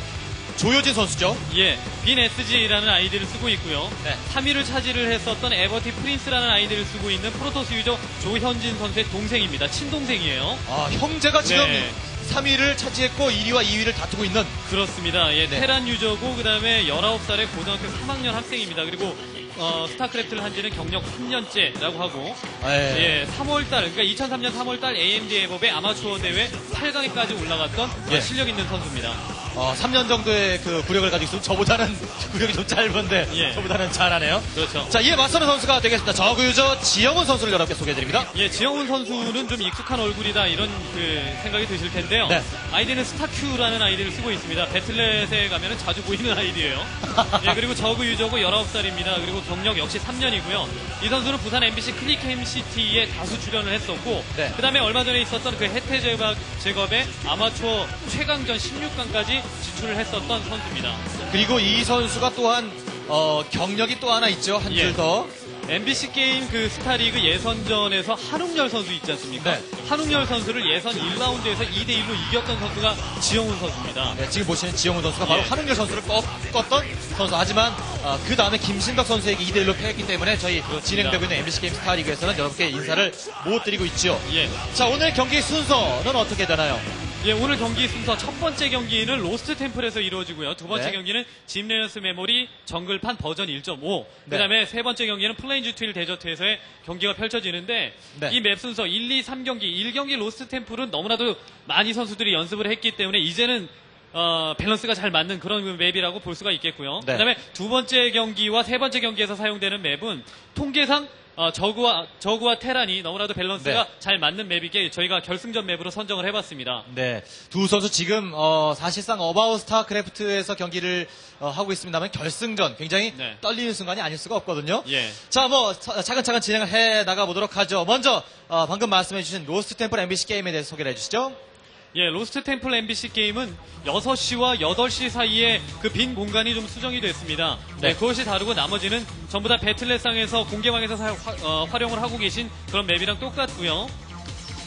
조효진 선수죠. 예, 빈 SG라는 아이디를 쓰고 있고요. 네. 3위를 차지를 했었던 에버티 프린스라는 아이디를 쓰고 있는 프로토스 유저 조현진 선수의 동생입니다. 친동생이에요. 아, 형제가 지금 네. 3위를 차지했고 1위와 2위를 다투고 있는 그렇습니다. 예, 네. 테란 유저고 그다음에 19살의 고등학교 3학년 학생입니다. 그리고 어, 스타크래프트를 한 지는 경력 3년째라고 하고 예. 예, 3월달 그러니까 2003년 3월달 AMD 에버의 아마추어 대회 8강에까지 올라갔던 예. 어, 실력 있는 선수입니다. 어, 3년 정도의 그 구력을 가지고 있으면 저보다는 [LAUGHS] 구력이 좀 짧은데 예. 저보다는 잘하네요. 그렇죠. 자, 이에 맞서는 선수가 되겠습니다. 저그 유저 지영훈 선수를 여러분께 소개해드립니다. 예, 지영훈 선수는 좀 익숙한 얼굴이다 이런 그 생각이 드실 텐데요. 네. 아이디는 스타큐라는 아이디를 쓰고 있습니다. 배틀넷에 가면은 자주 보이는 아이디예요. [LAUGHS] 예, 그리고 저그 유저고 19살입니다. 그리고 경력 역시 3년이고요. 이 선수는 부산 MBC 클릭햄 시티에 다수 출연을 했었고 네. 그다음에 얼마 전에 있었던 그 혜태 제거, 제겁의 아마추어 최강전 16강까지 진출을 했었던 선수입니다. 그리고 이 선수가 또한 어, 경력이 또 하나 있죠. 한줄 예. 더. MBC 게임 그 스타리그 예선전에서 한웅열 선수 있지 않습니까? 네. 한웅열 선수를 예선 1라운드에서 2대1로 이겼던 선수가 지영훈 선수입니다. 네, 지금 보시는 지영훈 선수가 바로 예. 한웅열 선수를 꺾었던 선수. 하지만 어, 그 다음에 김신덕 선수에게 2대1로 패했기 때문에 저희 진행되고 있는 MBC 게임 스타리그에서는 여러분께 인사를 못 드리고 있죠. 예. 자, 오늘 경기 순서는 어떻게 되나요? 예, 오늘 경기 순서 첫 번째 경기는 로스트 템플에서 이루어지고요. 두 번째 네. 경기는 짐레이너스 메모리 정글판 버전 1.5. 네. 그다음에 세 번째 경기는 플레인즈 투 힐 데저트에서의 경기가 펼쳐지는데 네. 이맵 순서 1, 2, 3경기 1경기 로스트 템플은 너무나도 많이 선수들이 연습을 했기 때문에 이제는 어, 밸런스가 잘 맞는 그런 맵이라고 볼 수가 있겠고요. 네. 그다음에 두 번째 경기와 세 번째 경기에서 사용되는 맵은 통계상 어, 저그와 저그와 테란이 너무나도 밸런스가 네. 잘 맞는 맵이기에 저희가 결승전 맵으로 선정을 해봤습니다. 네, 두 선수 지금 어, 사실상 About 스타크래프트에서 경기를 어, 하고 있습니다만 결승전 굉장히 네. 떨리는 순간이 아닐 수가 없거든요. 예. 자, 뭐 차- 차근차근 진행을 해 나가 보도록 하죠. 먼저 어, 방금 말씀해주신 로스트 템플 MBC 게임에 대해서 소개를 해주시죠. 예, 로스트 템플 MBC 게임은 6시와 8시 사이에 그 빈 공간이 좀 수정이 됐습니다. 네. 네, 그것이 다르고 나머지는 전부 다 배틀넷상에서 공개방에서 사- 화- 어, 활용을 하고 계신 그런 맵이랑 똑같고요.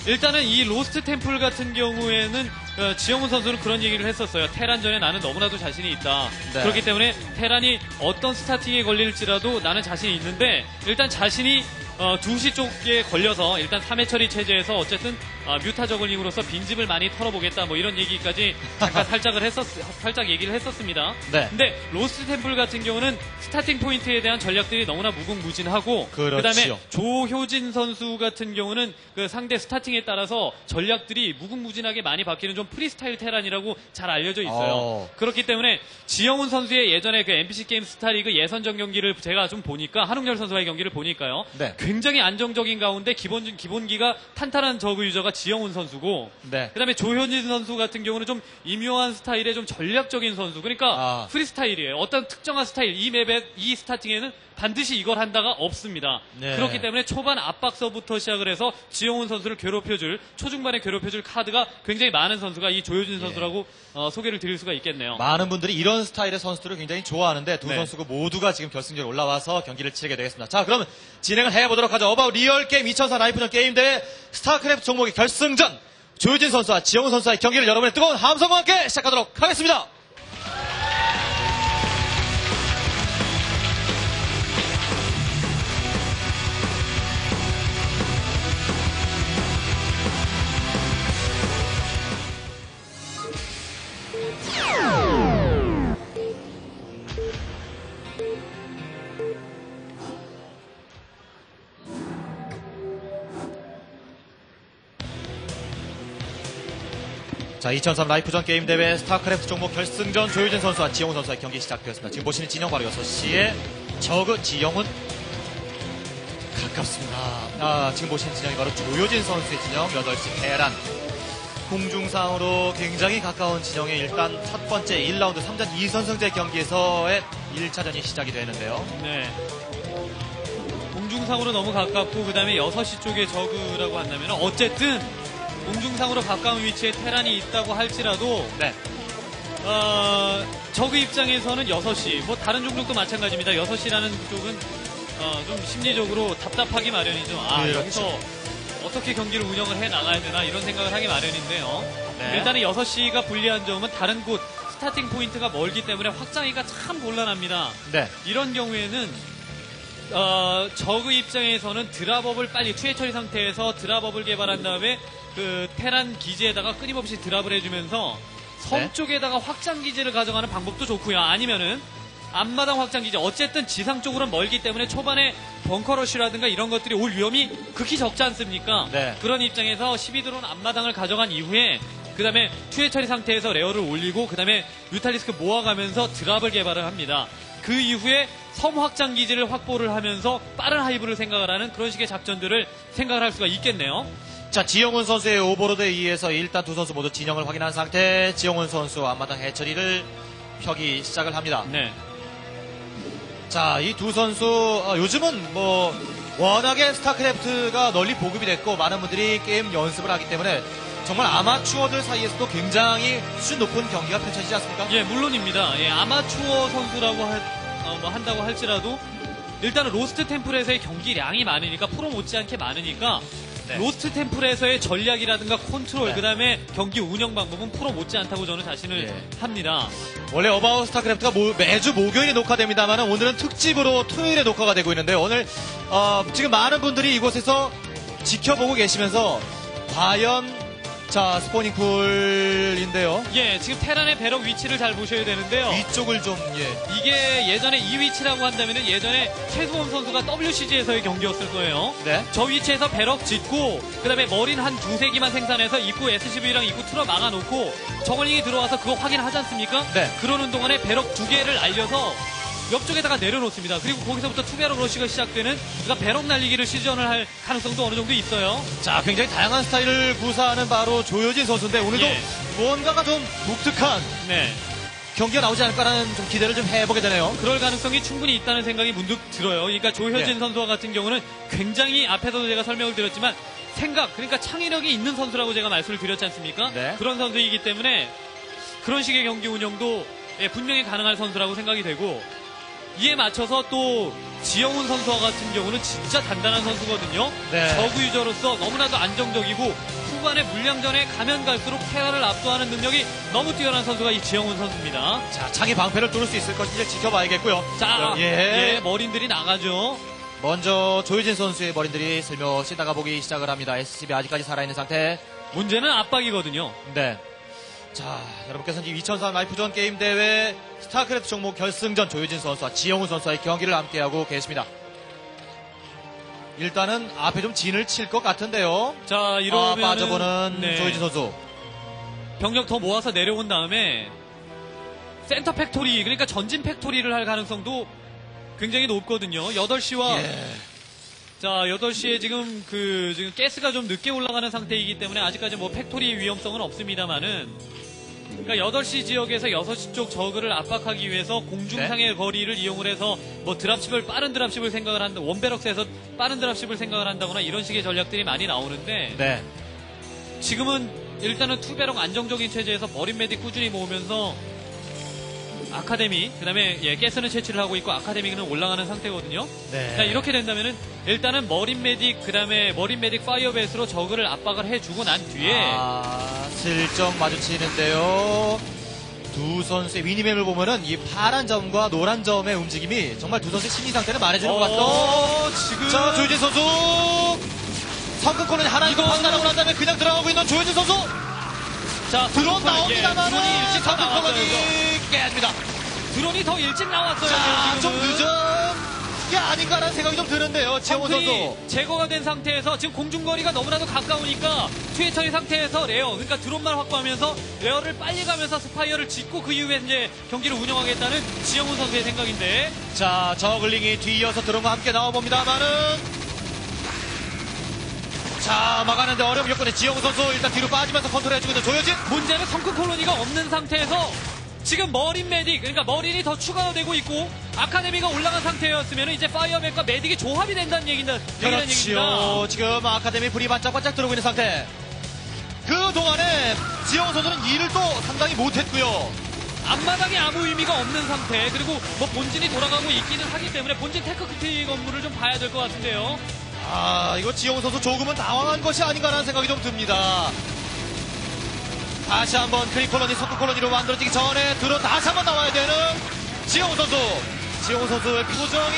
일단은 이 로스트 템플 같은 경우에는 어, 지영훈 선수는 그런 얘기를 했었어요. 테란전에 나는 너무나도 자신이 있다. 네. 그렇기 때문에 테란이 어떤 스타팅에 걸릴지라도 나는 자신이 있는데 일단 자신이 어, 2시 쪽에 걸려서 일단 3해처리 체제에서 어쨌든 아, 뮤타 저글링으로서 빈집을 많이 털어보겠다 뭐 이런 얘기까지 잠깐 [LAUGHS] 살짝을 했었 살짝 얘기를 했었습니다. 네. 근데 로스트 템플 같은 경우는 스타팅 포인트에 대한 전략들이 너무나 무궁무진하고 그렇지요. 그다음에 조효진 선수 같은 경우는 그 상대 스타팅에 따라서 전략들이 무궁무진하게 많이 바뀌는 좀 프리스타일 테란이라고 잘 알려져 있어요. 어. 그렇기 때문에 지영훈 선수의 예전에 그 MBC 게임 스타리그 예선전 경기를 제가 좀 보니까 한웅렬 선수와의 경기를 보니까요. 네. 굉장히 안정적인 가운데 기본 기본기가 탄탄한 저그 유저가 지영훈 선수고 네. 그다음에 조현진 선수 같은 경우는 좀 임요환 스타일의 좀 전략적인 선수. 그러니까 아. freestyle이에요. 어떤 특정한 스타일 이 맵에 이 스타팅에는 반드시 이걸 한다가 없습니다. 네. 그렇기 때문에 초반 압박서부터 시작을 해서 지영훈 선수를 괴롭혀줄 초중반에 괴롭혀줄 카드가 굉장히 많은 선수 가 이 조효진 선수라고 어, 소개를 드릴 수가 있겠네요. 많은 분들이 이런 스타일의 선수들을 굉장히 좋아하는데 두 네. 선수가 모두가 지금 결승전에 올라와서 경기를 치르게 되겠습니다. 자, 그럼 진행을 해보도록 하죠. 어바웃 리얼 게임 2004 라이프전 게임 대회 스타크래프트 종목의 결승전 조효진 선수와 지영훈 선수의 경기를 여러분의 뜨거운 함성과 함께 시작하도록 하겠습니다. 자, 2003 라이프전 게임 대회 스타크래프트 종목 결승전 조효진 선수와 지영훈 선수의 경기 시작되었습니다. 지금 보시는 진영 바로 6시에 저그 지영훈 가깝습니다. 아, 지금 보시는 진영이 바로 조효진 선수의 진영 8시 테란. 공중상으로 굉장히 가까운 진영에 일단 첫 번째 1라운드 3전 2선승제 경기에서의 1차전이 시작이 되는데요. 네. 공중상으로 너무 가깝고 그 다음에 6시 쪽에 저그라고 한다면 어쨌든 공중상으로 가까운 위치에 테란이 있다고 할지라도 네. 어, 저그 입장에서는 6시 뭐 다른 종족도 마찬가지입니다. 6시라는 쪽은 어, 좀 심리적으로 답답하기 마련이죠. 아 그렇죠. 여기서 어떻게 경기를 운영을 해 나가야 되나 이런 생각을 하기 마련인데요. 네. 일단은 6시가 불리한 점은 다른 곳 starting point가 멀기 때문에 확장기가 참 곤란합니다. 네. 이런 경우에는 어, 저그 입장에서는 drop업을 빨리 two hatchery 상태에서 drop업을 개발한 다음에 그 테란 기지에다가 끊임없이 drop을 해주면서 섬 네. 쪽에다가 확장 기지를 가져가는 방법도 좋고요. 아니면은 앞마당 확장 기지 어쨌든 지상 쪽으로 멀기 때문에 초반에 bunker rush라든가 이런 것들이 올 위험이 극히 적지 않습니까? 네. 그런 입장에서 12드론 앞마당을 가져간 이후에 그 다음에 two hatchery 상태에서 lair를 올리고 그 다음에 mutalisk 모아가면서 drop을 개발을 합니다. 그 이후에 섬 확장 기지를 확보를 하면서 빠른 hive를 생각을 하는 그런 식의 작전들을 생각을 할 수가 있겠네요. 자, 지영훈 선수의 오버로드에 의해서 일단 두 선수 모두 진영을 확인한 상태, 지영훈 선수 앞마당 해처리를 펴기 시작을 합니다. 네. 자, 이 두 선수, 어, 요즘은 뭐, 워낙에 스타크래프트가 널리 보급이 됐고, 많은 분들이 게임 연습을 하기 때문에, 정말 아마추어들 사이에서도 굉장히 수준 높은 경기가 펼쳐지지 않습니까? 예, 물론입니다. 예, 아마추어 선수라고 할- 어, 뭐 한다고 할지라도 일단은 로스트 템플에서의 경기량이 많으니까 프로 못지않게 많으니까 네. 로스트 템플에서의 전략이라든가 컨트롤 네. 그다음에 경기 운영 방법은 프로 못지 않다고 저는 자신을 예. 합니다. 원래 어바웃 스타크래프트가 모- 매주 목요일에 녹화됩니다만 오늘은 특집으로 토요일에 녹화가 되고 있는데요. 오늘 어, 지금 많은 분들이 이곳에서 지켜보고 계시면서 과연 자 spawning pool인데요. 예, 지금 테란의 barrack 위치를 잘 보셔야 되는데요. 위쪽을 좀 예. 이게 예전에 이 위치라고 한다면 은 예전에 최수범 선수가 WCG에서의 경기였을 거예요. 네. 저 위치에서 barrack 짓고 그 다음에 marine 한 두세 개만 생산해서 입구 SCV랑 입구 틀어 막아놓고 정원링이 들어와서 그거 확인하지 않습니까? 네. 그러는 동안에 배럭 두 개를 알려서 옆쪽에다가 내려놓습니다. 그리고 거기서부터 투배럭 러시가 시작되는 그러니까 배럭 날리기를 시전을 할 가능성도 어느 정도 있어요. 자 굉장히 다양한 스타일을 구사하는 바로 조효진 선수인데 오늘도 예. 무언가가 좀 독특한 네. 경기가 나오지 않을까라는 좀 기대를 좀 해보게 되네요. 그럴 가능성이 충분히 있다는 생각이 문득 들어요. 그러니까 조효진 네. 선수와 같은 경우는 굉장히 앞에서도 제가 설명을 드렸지만 생각, 그러니까 창의력이 있는 선수라고 제가 말씀을 드렸지 않습니까? 네. 그런 선수이기 때문에 그런 식의 경기 운영도 예, 분명히 가능할 선수라고 생각이 되고 이에 맞춰서 또 지영훈 선수와 같은 경우는 진짜 단단한 선수거든요. 네. 저구 유저로서 너무나도 안정적이고 후반에 물량전에 가면 갈수록 테라를 압도하는 능력이 너무 뛰어난 선수가 이 지영훈 선수입니다. 자 창의 방패를 뚫을 수 있을 것인지 지켜봐야겠고요. 자, 예. 예, 머린들이 나가죠. 먼저 조효진 선수의 marine들이 슬며시 나가보기 시작을 합니다. SCV 아직까지 살아있는 상태. 문제는 압박이거든요. 네. 자, 여러분께서는 지금 2004 라이프전 게임 대회 스타크래프트 종목 결승전 조효진 선수와 지영훈 선수와의 경기를 함께하고 계십니다. 일단은 앞에 좀 진을 칠 것 같은데요. 자, 아, 이러면 빠져보는 조효진 선수. 병력 더 모아서 내려온 다음에 센터 factory, 그러니까 전진 factory를 할 가능성도 굉장히 높거든요. 8시와 예. 자, 8시에 지금 그 지금 가스가 좀 늦게 올라가는 상태이기 때문에 아직까지 뭐 factory 위험성은 없습니다만은 그러니까 8시 지역에서 6시 쪽 저그를 압박하기 위해서 공중상의 네. 거리를 이용을 해서 뭐 dropship을 빠른 dropship을 생각을 한다 one barracks에서 빠른 dropship을 생각을 한다거나 이런 식의 전략들이 많이 나오는데 네. 지금은 일단은 two barrack 안정적인 체제에서 marine medic 꾸준히 모으면서 아카데미 그다음에 예 가스는 채취를 하고 있고 아카데미는 올라가는 상태거든요. 네. 자, 이렇게 된다면은 일단은 marine medic 그다음에 marine medic firebat으로 저그를 압박을 해주고 난 뒤에 아, 슬쩍 마주치는데요. 두 선수의 minimap을 보면은 이 파란 점과 노란 점의 움직임이 정말 두 선수의 심리 상태를 말해주는 것. 어, 지금 자, 조효진 선수. sunken은 하나 이거 판단하고 난 다음에 그냥 들어가고 있는 조효진 선수. 자 드론 sunken은, 나옵니다만은 예, 드론이 일찍. sunken이 깨집니다. 드론이 더 일찍 나왔어요. 자, 좀. 늦은 게 아닌가라는 생각이 좀 드는데요. 지영훈 선수. 제거가 된 상태에서 지금 공중거리가 너무나도 가까우니까 two hatchery 상태에서 lair 그러니까 드론만 확보하면서 lair를 빨리 가면서 spire를 짓고 그 이후에 이제 경기를 운영하겠다는 지영훈 선수의 생각인데 자, zergling이 뒤이어서 드론과 함께 나와봅니다만은 자, 막아내는데 어려움 겪고 있는 지영훈 선수 일단 뒤로 빠지면서 컨트롤해주고 있는 조효진. 문제는 sunken colony가 없는 상태에서 지금 marine medic 그러니까 marine이 더 추가가 되고 있고 아카데미가 올라간 상태였으면 이제 파이어맨과 메딕이 조합이 된다는 얘기다, 얘기라는 얘기입니다. 그렇지요. 지금 아카데미 불이 반짝반짝 들어오고 있는 상태. 그 동안에 지영훈 선수는 일을 또 상당히 못했고요. 앞마당에 아무 의미가 없는 상태 그리고 뭐 본진이 돌아가고 있기는 하기 때문에 본진 테크크틱 업무를 좀 봐야 될 것 같은데요. 아, 이거 지영훈 선수 조금은 당황한 것이 아닌가라는 생각이 좀 듭니다. 다시 한번 creep colony, sunken colony로 만들어지기 전에 들어 다시 한번 나와야 되는 지영훈 선수. 지영훈 선수의 표정이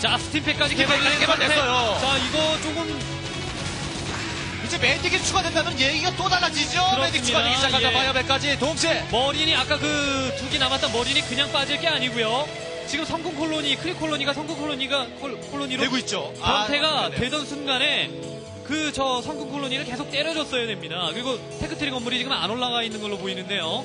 자 stimpack까지 개발- 개발된 개발됐어요. 자 이거 조금 이제 medic이 추가된다면 얘기가 또 달라지죠. medic 추가되기 시작하자 예. 바이어백까지 동시에. marine이 아까 그 두 개 남았던 marine이 그냥 빠질 게 아니고요. 지금 sunken colony, creep colony가 sunken colony가 콜, colony로 되고 있죠. 변태가 아. 되던 순간에 그 저 sunken colony를 계속 때려줬어야 됩니다. 그리고 tech tree 건물이 지금 안 올라가 있는 걸로 보이는데요.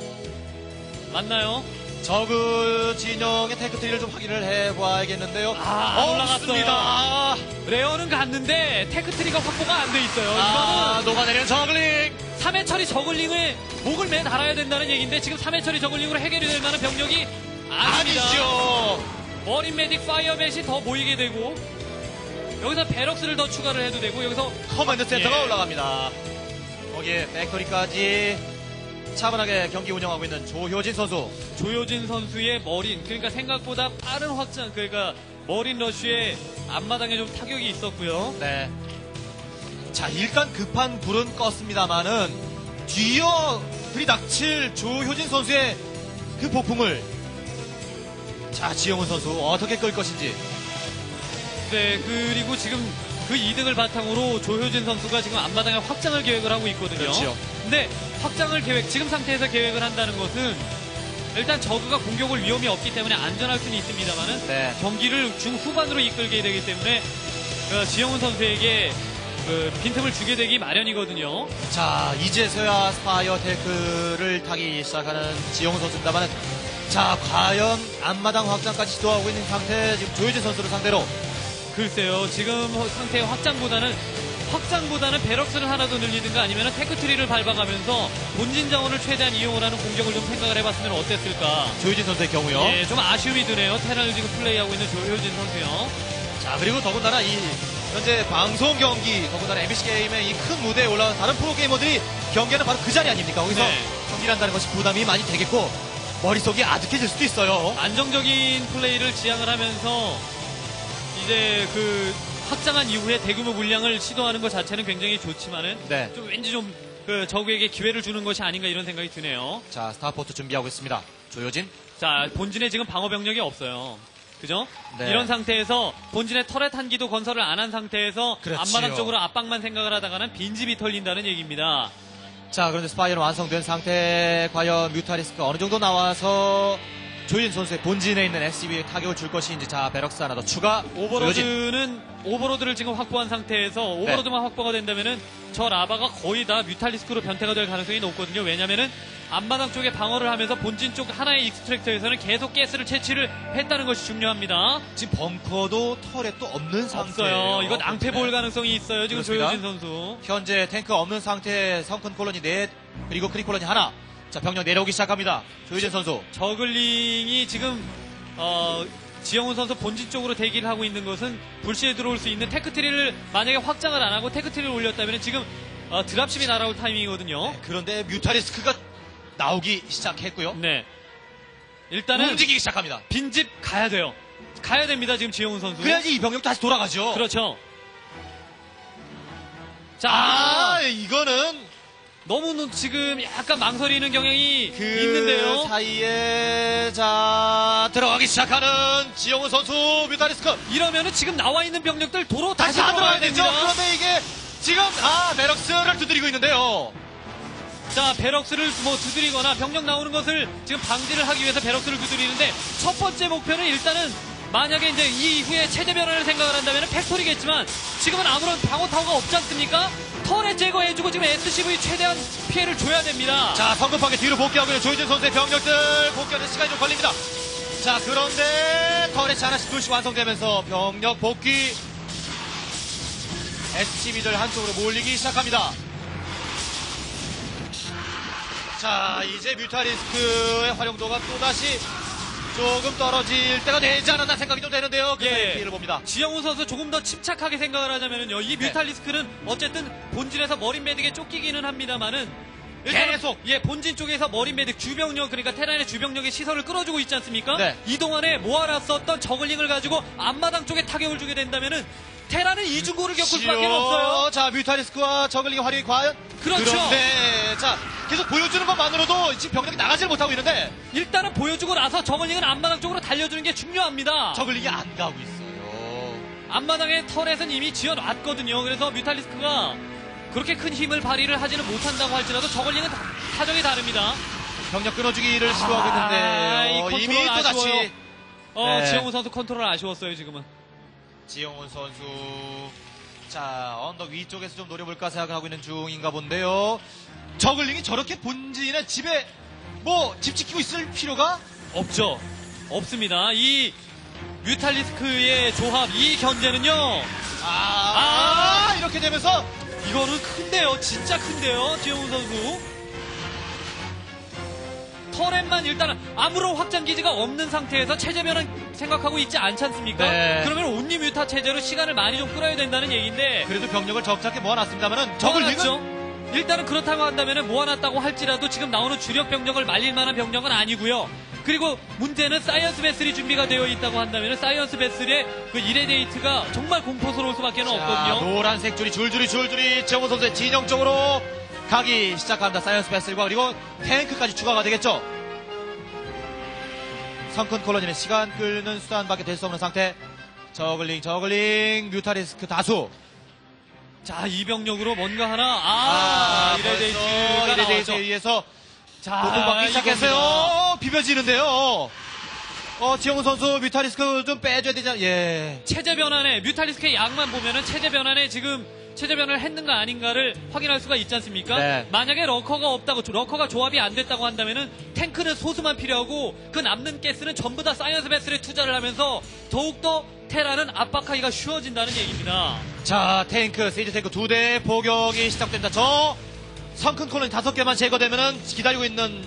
맞나요? 저그 진영의 tech tree를 좀 확인을 해봐야겠는데요. 아. 없습니다. lair는 갔는데 tech tree가 확보가 안 돼 있어요. 아, 녹아내리는 zergling. 3 hatchery zergling을 목을 매 달아야 된다는 얘기인데 지금 3 hatchery zergling으로 해결이 될 만한 병력이 아닙니다. 아니죠. marine medic firebat이 더 모이게 되고 여기서 barracks를 더 추가를 해도 되고 여기서 command center가 예. 올라갑니다. 거기에 백거리까지 차분하게 경기 운영하고 있는 조효진 선수. 조효진 선수의 marine 그러니까 생각보다 빠른 확장 그러니까 marine rush에 앞마당에 좀 타격이 있었고요. 네. 자, 일단 급한 불은 껐습니다만은 뒤어 들이닥칠 조효진 선수의 그 폭풍을 자, 지영훈 선수 어떻게 끌 것인지. 네 그리고 지금 그 이득을 바탕으로 조효진 선수가 지금 앞마당에 확장을 계획을 하고 있거든요. 그렇지요. 근데 확장을 계획 지금 상태에서 계획을 한다는 것은 일단 저그가 공격을 위험이 없기 때문에 안전할 수는 있습니다만은 네. 경기를 중후반으로 이끌게 되기 때문에 어, 지영훈 선수에게 그 빈틈을 주게 되기 마련이거든요. 자, 이제서야 spire tech를 타기 시작하는 지영훈 선수입니다만은 자, 과연 앞마당 확장까지 시도하고 있는 상태 지금 조효진 선수를 상대로 글쎄요, 지금 상태의 확장보다는 확장보다는 barracks를 하나 더 늘리든가 아니면 tech tree를 밟아가면서 본진 자원을 최대한 이용을 하는 공격을 좀 생각을 해봤으면 어땠을까. 조효진 선수의 경우요. 예, 좀 아쉬움이 드네요. 테란을 지금 플레이하고 있는 조효진 선수요. 자, 그리고 더군다나 이 현재 방송 경기, 더군다나 MBC 게임의 이 큰 무대에 올라온 다른 프로게이머들이 경기하는 바로 그 자리 아닙니까? 거기서 네. 경기를 한다는 것이 부담이 많이 되겠고 머릿속이 아득해질 수도 있어요. 안정적인 플레이를 지향을 하면서 이제 그 확장한 이후에 대규모 물량을 시도하는 것 자체는 굉장히 좋지만은 네. 좀 왠지 좀 그 적에게 기회를 주는 것이 아닌가 이런 생각이 드네요. 자, starport 준비하고 있습니다. 조효진. 자, 본진에 지금 방어 병력이 없어요. 그죠? 네. 이런 상태에서 본진에 turret 한 기도 건설을 안 한 상태에서 그렇지요. 앞마당 쪽으로 압박만 생각을 하다가는 빈집이 털린다는 얘기입니다. 자, 그런데 spire는 완성된 상태 과연 mutalisk가 어느 정도 나와서 조효진 선수의 본진에 있는 SCV에 타격을 줄 것인지 자, barracks 하나 더 추가. overlord는 overlord를 지금 확보한 상태에서 overlord만 확보가 된다면은 저 larva가 거의 다 mutalisk로 변태가 될 가능성이 높거든요. 왜냐면은 앞마당 쪽에 방어를 하면서 본진 쪽 하나의 extractor에서는 계속 가스를 채취를 했다는 것이 중요합니다. 지금 벙커도 turret도 없는 상태예요. 없어요. 이거 낭패 볼 가능성이 있어요. 지금 그렇습니다. 조효진 선수. 현재 탱크 없는 상태에 sunken colony 넷 그리고 creep colony 하나. 자, 병력 내려오기 시작합니다. 조효진 선수. zergling이 지금 어, 지영훈 선수 본진 쪽으로 대기를 하고 있는 것은 불시에 들어올 수 있는 tech tree를 만약에 확장을 안 하고 tech tree를 올렸다면 지금 어, 드랍십이 날아올 타이밍이거든요. 그런데 뮤타리스크가 나오기 시작했고요. 네. 일단은 움직이기 시작합니다. 빈집 가야 돼요. 가야 됩니다. 지금 지영훈 선수. 그래야지 이 병력 다시 돌아가죠. 그렇죠. 자, 아, 이거는 너무 지금 약간 망설이는 경향이 그 있는데요. 사이에 자 들어가기 시작하는 지영훈 선수 뮤타리스크 이러면은 지금 나와 있는 병력들 도로 다시 다시 들어가야 되죠. 됩니다. 그런데 이게 지금 아 barracks를 두드리고 있는데요. 자, barracks를 뭐 두드리거나 병력 나오는 것을 지금 방지를 하기 위해서 barracks를 두드리는데 첫 번째 목표는 일단은 만약에 이제 이후에 체제 변화를 생각을 한다면 factory겠지만 지금은 아무런 방어 타워가 없지 않습니까? 턴에 제거해주고 지금 SCV 최대한 피해를 줘야 됩니다. 자 성급하게 뒤로 복귀하고 있는 조효진 선수의 병력들 복귀하는 시간이 좀 걸립니다. 자 그런데 turret이 하나씩 둘씩 완성되면서 병력 복귀 SCB들 한쪽으로 몰리기 시작합니다. 자, 이제 뮤타리스크의 활용도가 또다시 조금 떨어질 때가 되지 않았나 생각이 좀 되는데요. 그 예. 피해를 봅니다. 지영훈 선수 조금 더 침착하게 생각을 하자면요. 이 네. 뮤탈리스크는 어쨌든 본진에서 머린 메딕에 쫓기기는 합니다만은 계속! 예 본진 쪽에서 머린 메딕 주병력 그러니까 테란의 주병력의 시선을 끌어주고 있지 않습니까? 네. 이 동안에 모아놨었던 저글링을 가지고 앞마당 쪽에 타격을 주게 된다면은 테란은 이중고를 겪을 수밖에. 없어요. 자, 뮤타리스크와 저글링의 활용이 과연? 그렇죠. 그런데, 자, 계속 보여주는 것만으로도 지금 병력이 나가질 못하고 있는데, 일단은 보여주고 나서 저글링은 앞마당 쪽으로 달려주는 게 중요합니다. 저글링이 안 가고 있어요. 앞마당의 털에는 이미 지어놨거든요. 그래서 뮤탈리스크가 그렇게 큰 힘을 발휘를 하지는 못한다고 할지라도 저글링은 다- 사정이 다릅니다. 병력 끊어주기를 시도하고 아, 이 있는데, 컨트롤 이미 또 아쉬워요. 다시 어, 네. 지영훈 선수 컨트롤 아쉬웠어요, 지금은. 지영훈 선수. 자, 언덕 위쪽에서 좀 노려볼까 생각을 하고 있는 중인가 본데요. 저글링이 저렇게 본진에 집에 뭐 집 지키고 있을 필요가 없죠. 없습니다. 이 뮤탈리스크의 조합, 이 견제는요. 아, 아, 이렇게 되면서 이거는 큰데요. 진짜 큰데요. 지영훈 선수. turret만 일단은 아무런 확장 기지가 없는 상태에서 체제 변환은 생각하고 있지 않지 않습니까? 네. 그러면 only muta 체제로 시간을 많이 좀 끌어야 된다는 얘기인데 그래도 병력을 적잖게 모아놨습니다만은 zergling은 모아놨죠? 일단은 그렇다고 한다면 모아놨다고 할지라도 지금 나오는 주력 병력을 말릴 만한 병력은 아니고요. 그리고 문제는 science vessel이 준비가 되어 있다고 한다면 science vessel의 그 irradiate가 정말 공포스러울 수밖에 자, 없거든요. 노란색 줄이 줄줄이 줄줄이 지영훈 선수의 진영 쪽으로 가기 시작합니다. science vessel과 그리고 탱크까지 추가가 되겠죠. sunken colony는 시간 끌는 수단밖에 될 수 없는 상태. zergling, zergling, mutalisk 다수. 자, 이 병력으로 뭔가 하나 아, irradiate가 irradiate에. 의해서 자, 노동 받기 시작했어요. 어, 비벼지는데요. 어, 지영훈 선수 mutalisk 좀 빼줘야 되잖아. 예. 체제 변환에 mutalisk의 양만 보면은 체제 변환에 지금 체제 변환을 했는가 아닌가를 확인할 수가 있지 않습니까? 네. 만약에 lurker가 없다고 lurker가 조합이 안 됐다고 한다면은 탱크는 소수만 필요하고 그 남는 가스는 전부 다 science vessel에 투자를 하면서 더욱더 테라는 압박하기가 쉬워진다는 얘기입니다. 자, 탱크, siege tank 두 대 포격이 시작된다. 저 sunken colony 다섯 개만 제거되면은 기다리고 있는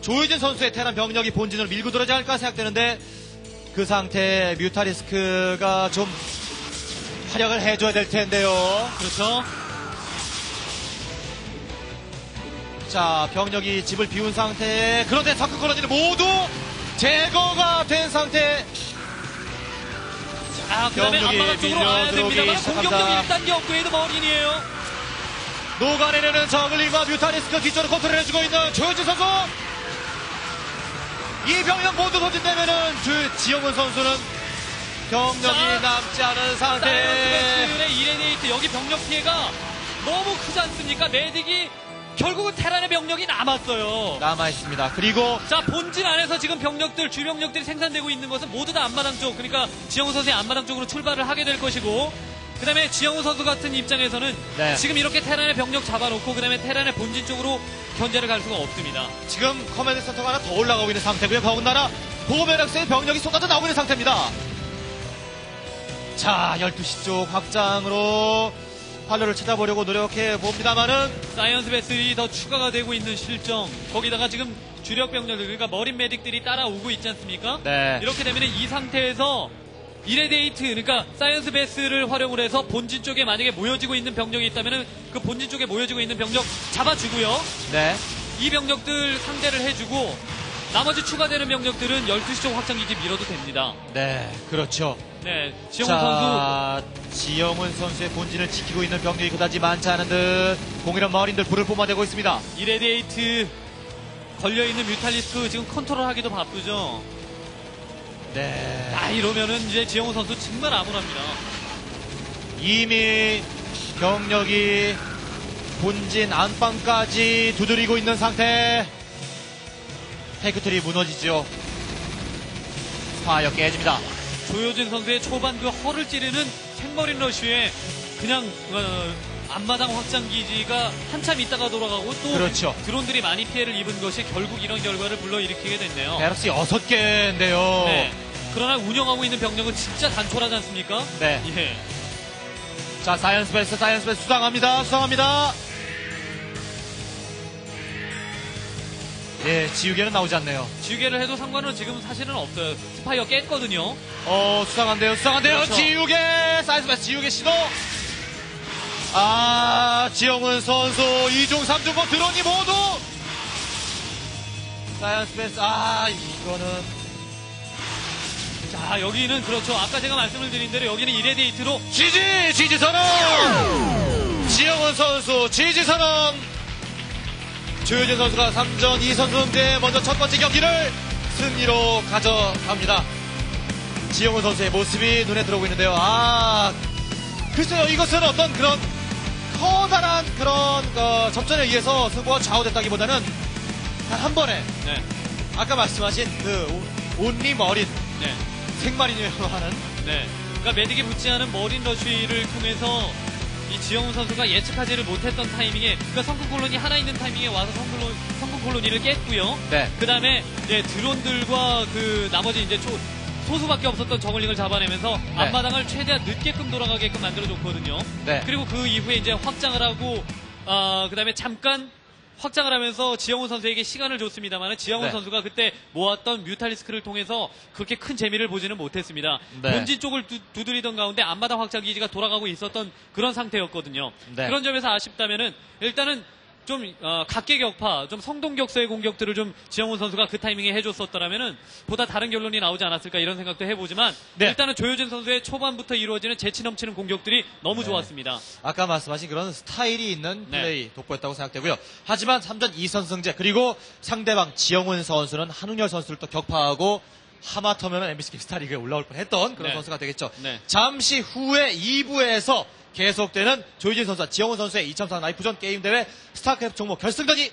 조효진 선수의 테란 병력이 본진으로 밀고 들어오지 않을까 생각되는데 그 상태 mutalisk가 좀 활약을 해줘야 될 텐데요. 그렇죠? 자, 병력이 집을 비운 상태에 그런데 sunken colony 모두 제거가 된 상태. 아, 그 다음에 앞마당 쪽으로 와야 들어오기 됩니다만 공격력 시작합니다. 1단계 업그레이드 marine이에요. 녹아내리는 zergling과 mutalisk 뒤쪽으로 컨트롤 해주고 있는 조효진 선수. 이 병력 모두 소진되면은 그 지영훈 선수는 병력이 자, 남지 않은 상태. science의 irradiate 여기 병력 피해가 너무 크지 않습니까? medic이 결국은 테란의 병력이 남았어요. 남아 있습니다. 그리고 자 본진 안에서 지금 병력들 주병력들이 생산되고 있는 것은 모두 다 앞마당 쪽 그러니까 지영훈 선수의 앞마당 쪽으로 출발을 하게 될 것이고 그다음에 지영훈 선수 같은 입장에서는 네. 지금 이렇게 테란의 병력 잡아놓고 그다음에 테란의 본진 쪽으로 견제를 갈 수가 없습니다. 지금 command center가 하나 더 올라가고 있는 상태고요. 더군다나 보호면역세의 병력이 쏟아져 나오고 있는 상태입니다. 자, 12시 쪽 확장으로 활로를 찾아보려고 노력해 봅니다만은 사이언스 베슬이 더 추가가 되고 있는 실정 거기다가 지금 주력 병력들 그러니까 머린 메딕들이 따라오고 있지 않습니까? 네. 이렇게 되면 이 상태에서 irradiate 그러니까 사이언스 베슬을 활용을 해서 본진 쪽에 만약에 모여지고 있는 병력이 있다면 그 본진 쪽에 모여지고 있는 병력 잡아주고요 네. 이 병력들 상대를 해주고 나머지 추가되는 병력들은 12시 쪽 확장기지 밀어도 됩니다 네, 그렇죠. 네 지영훈 선수 자, 지영훈 선수의 본진을 지키고 있는 병력이 그다지 많지 않은 듯 공이란 마을인들 불을 뿜어대고 있습니다. 이레데이트 걸려있는 뮤탈리스크 지금 컨트롤하기도 바쁘죠 네. 아 이러면은 이제 지영훈 선수 정말 암울합니다 이미 병력이 본진 안방까지 두드리고 있는 상태. tech tree 무너지죠. 화역 깨집니다. 조효진 선수의 초반 그 허를 찌르는 생머린 러쉬에 그냥 어, 앞마당 확장 기지가 한참 있다가 돌아가고 또 그렇죠. 드론들이 많이 피해를 입은 것이 결국 이런 결과를 불러일으키게 됐네요. 베럭스 6개인데요. 네. 그러나 운영하고 있는 병력은 진짜 단촐하지 않습니까? 네. 예. 자, 사이언스 베슬, 사이언스 베슬 수상합니다. 수상합니다. 예, 지우개는 나오지 않네요. 지우개를 해도 상관은 지금 사실은 없어요. 스파이어 깼거든요. 어, 수상한데요, 수상한데요. 그렇죠. 지우개, 사이언스 베슬, 지우개 시도. 아, 지영은 선수, 2중, 3중, 뭐 드론이 모두. 사이언스 베슬, 아, 이거는. 자, 여기는 그렇죠. 아까 제가 말씀을 드린 대로 여기는 이레디에이트로 지지, 지지 선언! 지영은 선수, 지지 선언! 조효진 선수가 3전 2선수 인데 먼저 첫 번째 경기를 승리로 가져갑니다. 지영은 선수의 모습이 눈에 들어오고 있는데요. 아, 글쎄요, 이것은 어떤 그런 커다란 그런 어, 접전에 의해서 승부가 좌우됐다기보다는 단 한 번에 네. 아까 말씀하신 그 오- 온리 머린 네. 생마린이라고 하는 네. 그러니까 매딕이 붙지 않은 머린 러쉬를 통해서 이 지영훈 선수가 예측하지를 못했던 타이밍에 그러니까 성군 콜론이 하나 있는 타이밍에 와서 성군, 콜론- 성군 콜로니를 깼고요. 네. 그 다음에 드론들과 그 나머지 이제 초- 소수밖에 없었던 저글링을 잡아내면서 네. 앞마당을 최대한 늦게끔 돌아가게끔 만들어줬거든요. 네. 그리고 그 이후에 이제 확장을 하고 어, 그 다음에 잠깐 확장을 하면서 지영훈 선수에게 시간을 줬습니다만 지영훈 네. 선수가 그때 모았던 뮤탈리스크를 통해서 그렇게 큰 재미를 보지는 못했습니다. 네. 본진 쪽을 두, 두드리던 가운데 앞마당 확장 기지가 돌아가고 있었던 그런 상태였거든요. 네. 그런 점에서 아쉽다면은 일단은 좀 어, 각계격파, 좀 성동격서의 공격들을 좀 지영훈 선수가 그 타이밍에 해줬었더라면은 보다 다른 결론이 나오지 않았을까 이런 생각도 해보지만 네. 일단은 조효진 선수의 초반부터 이루어지는 재치 넘치는 공격들이 너무 네. 좋았습니다. 아까 말씀하신 그런 스타일이 있는 네. 플레이 돋보였다고 생각되고요. 하지만 3전 2선 승제 그리고 상대방 지영훈 선수는 한웅렬 선수를 또 격파하고 하마터면 MBC 스타리그에 올라올 뻔했던 그런 네. 선수가 되겠죠. 네. 잠시 후에 2부에서 계속되는 조희진 선수와 지영훈 선수의 2004 나이프전 게임 대회 스타크래프트 종목 결승전이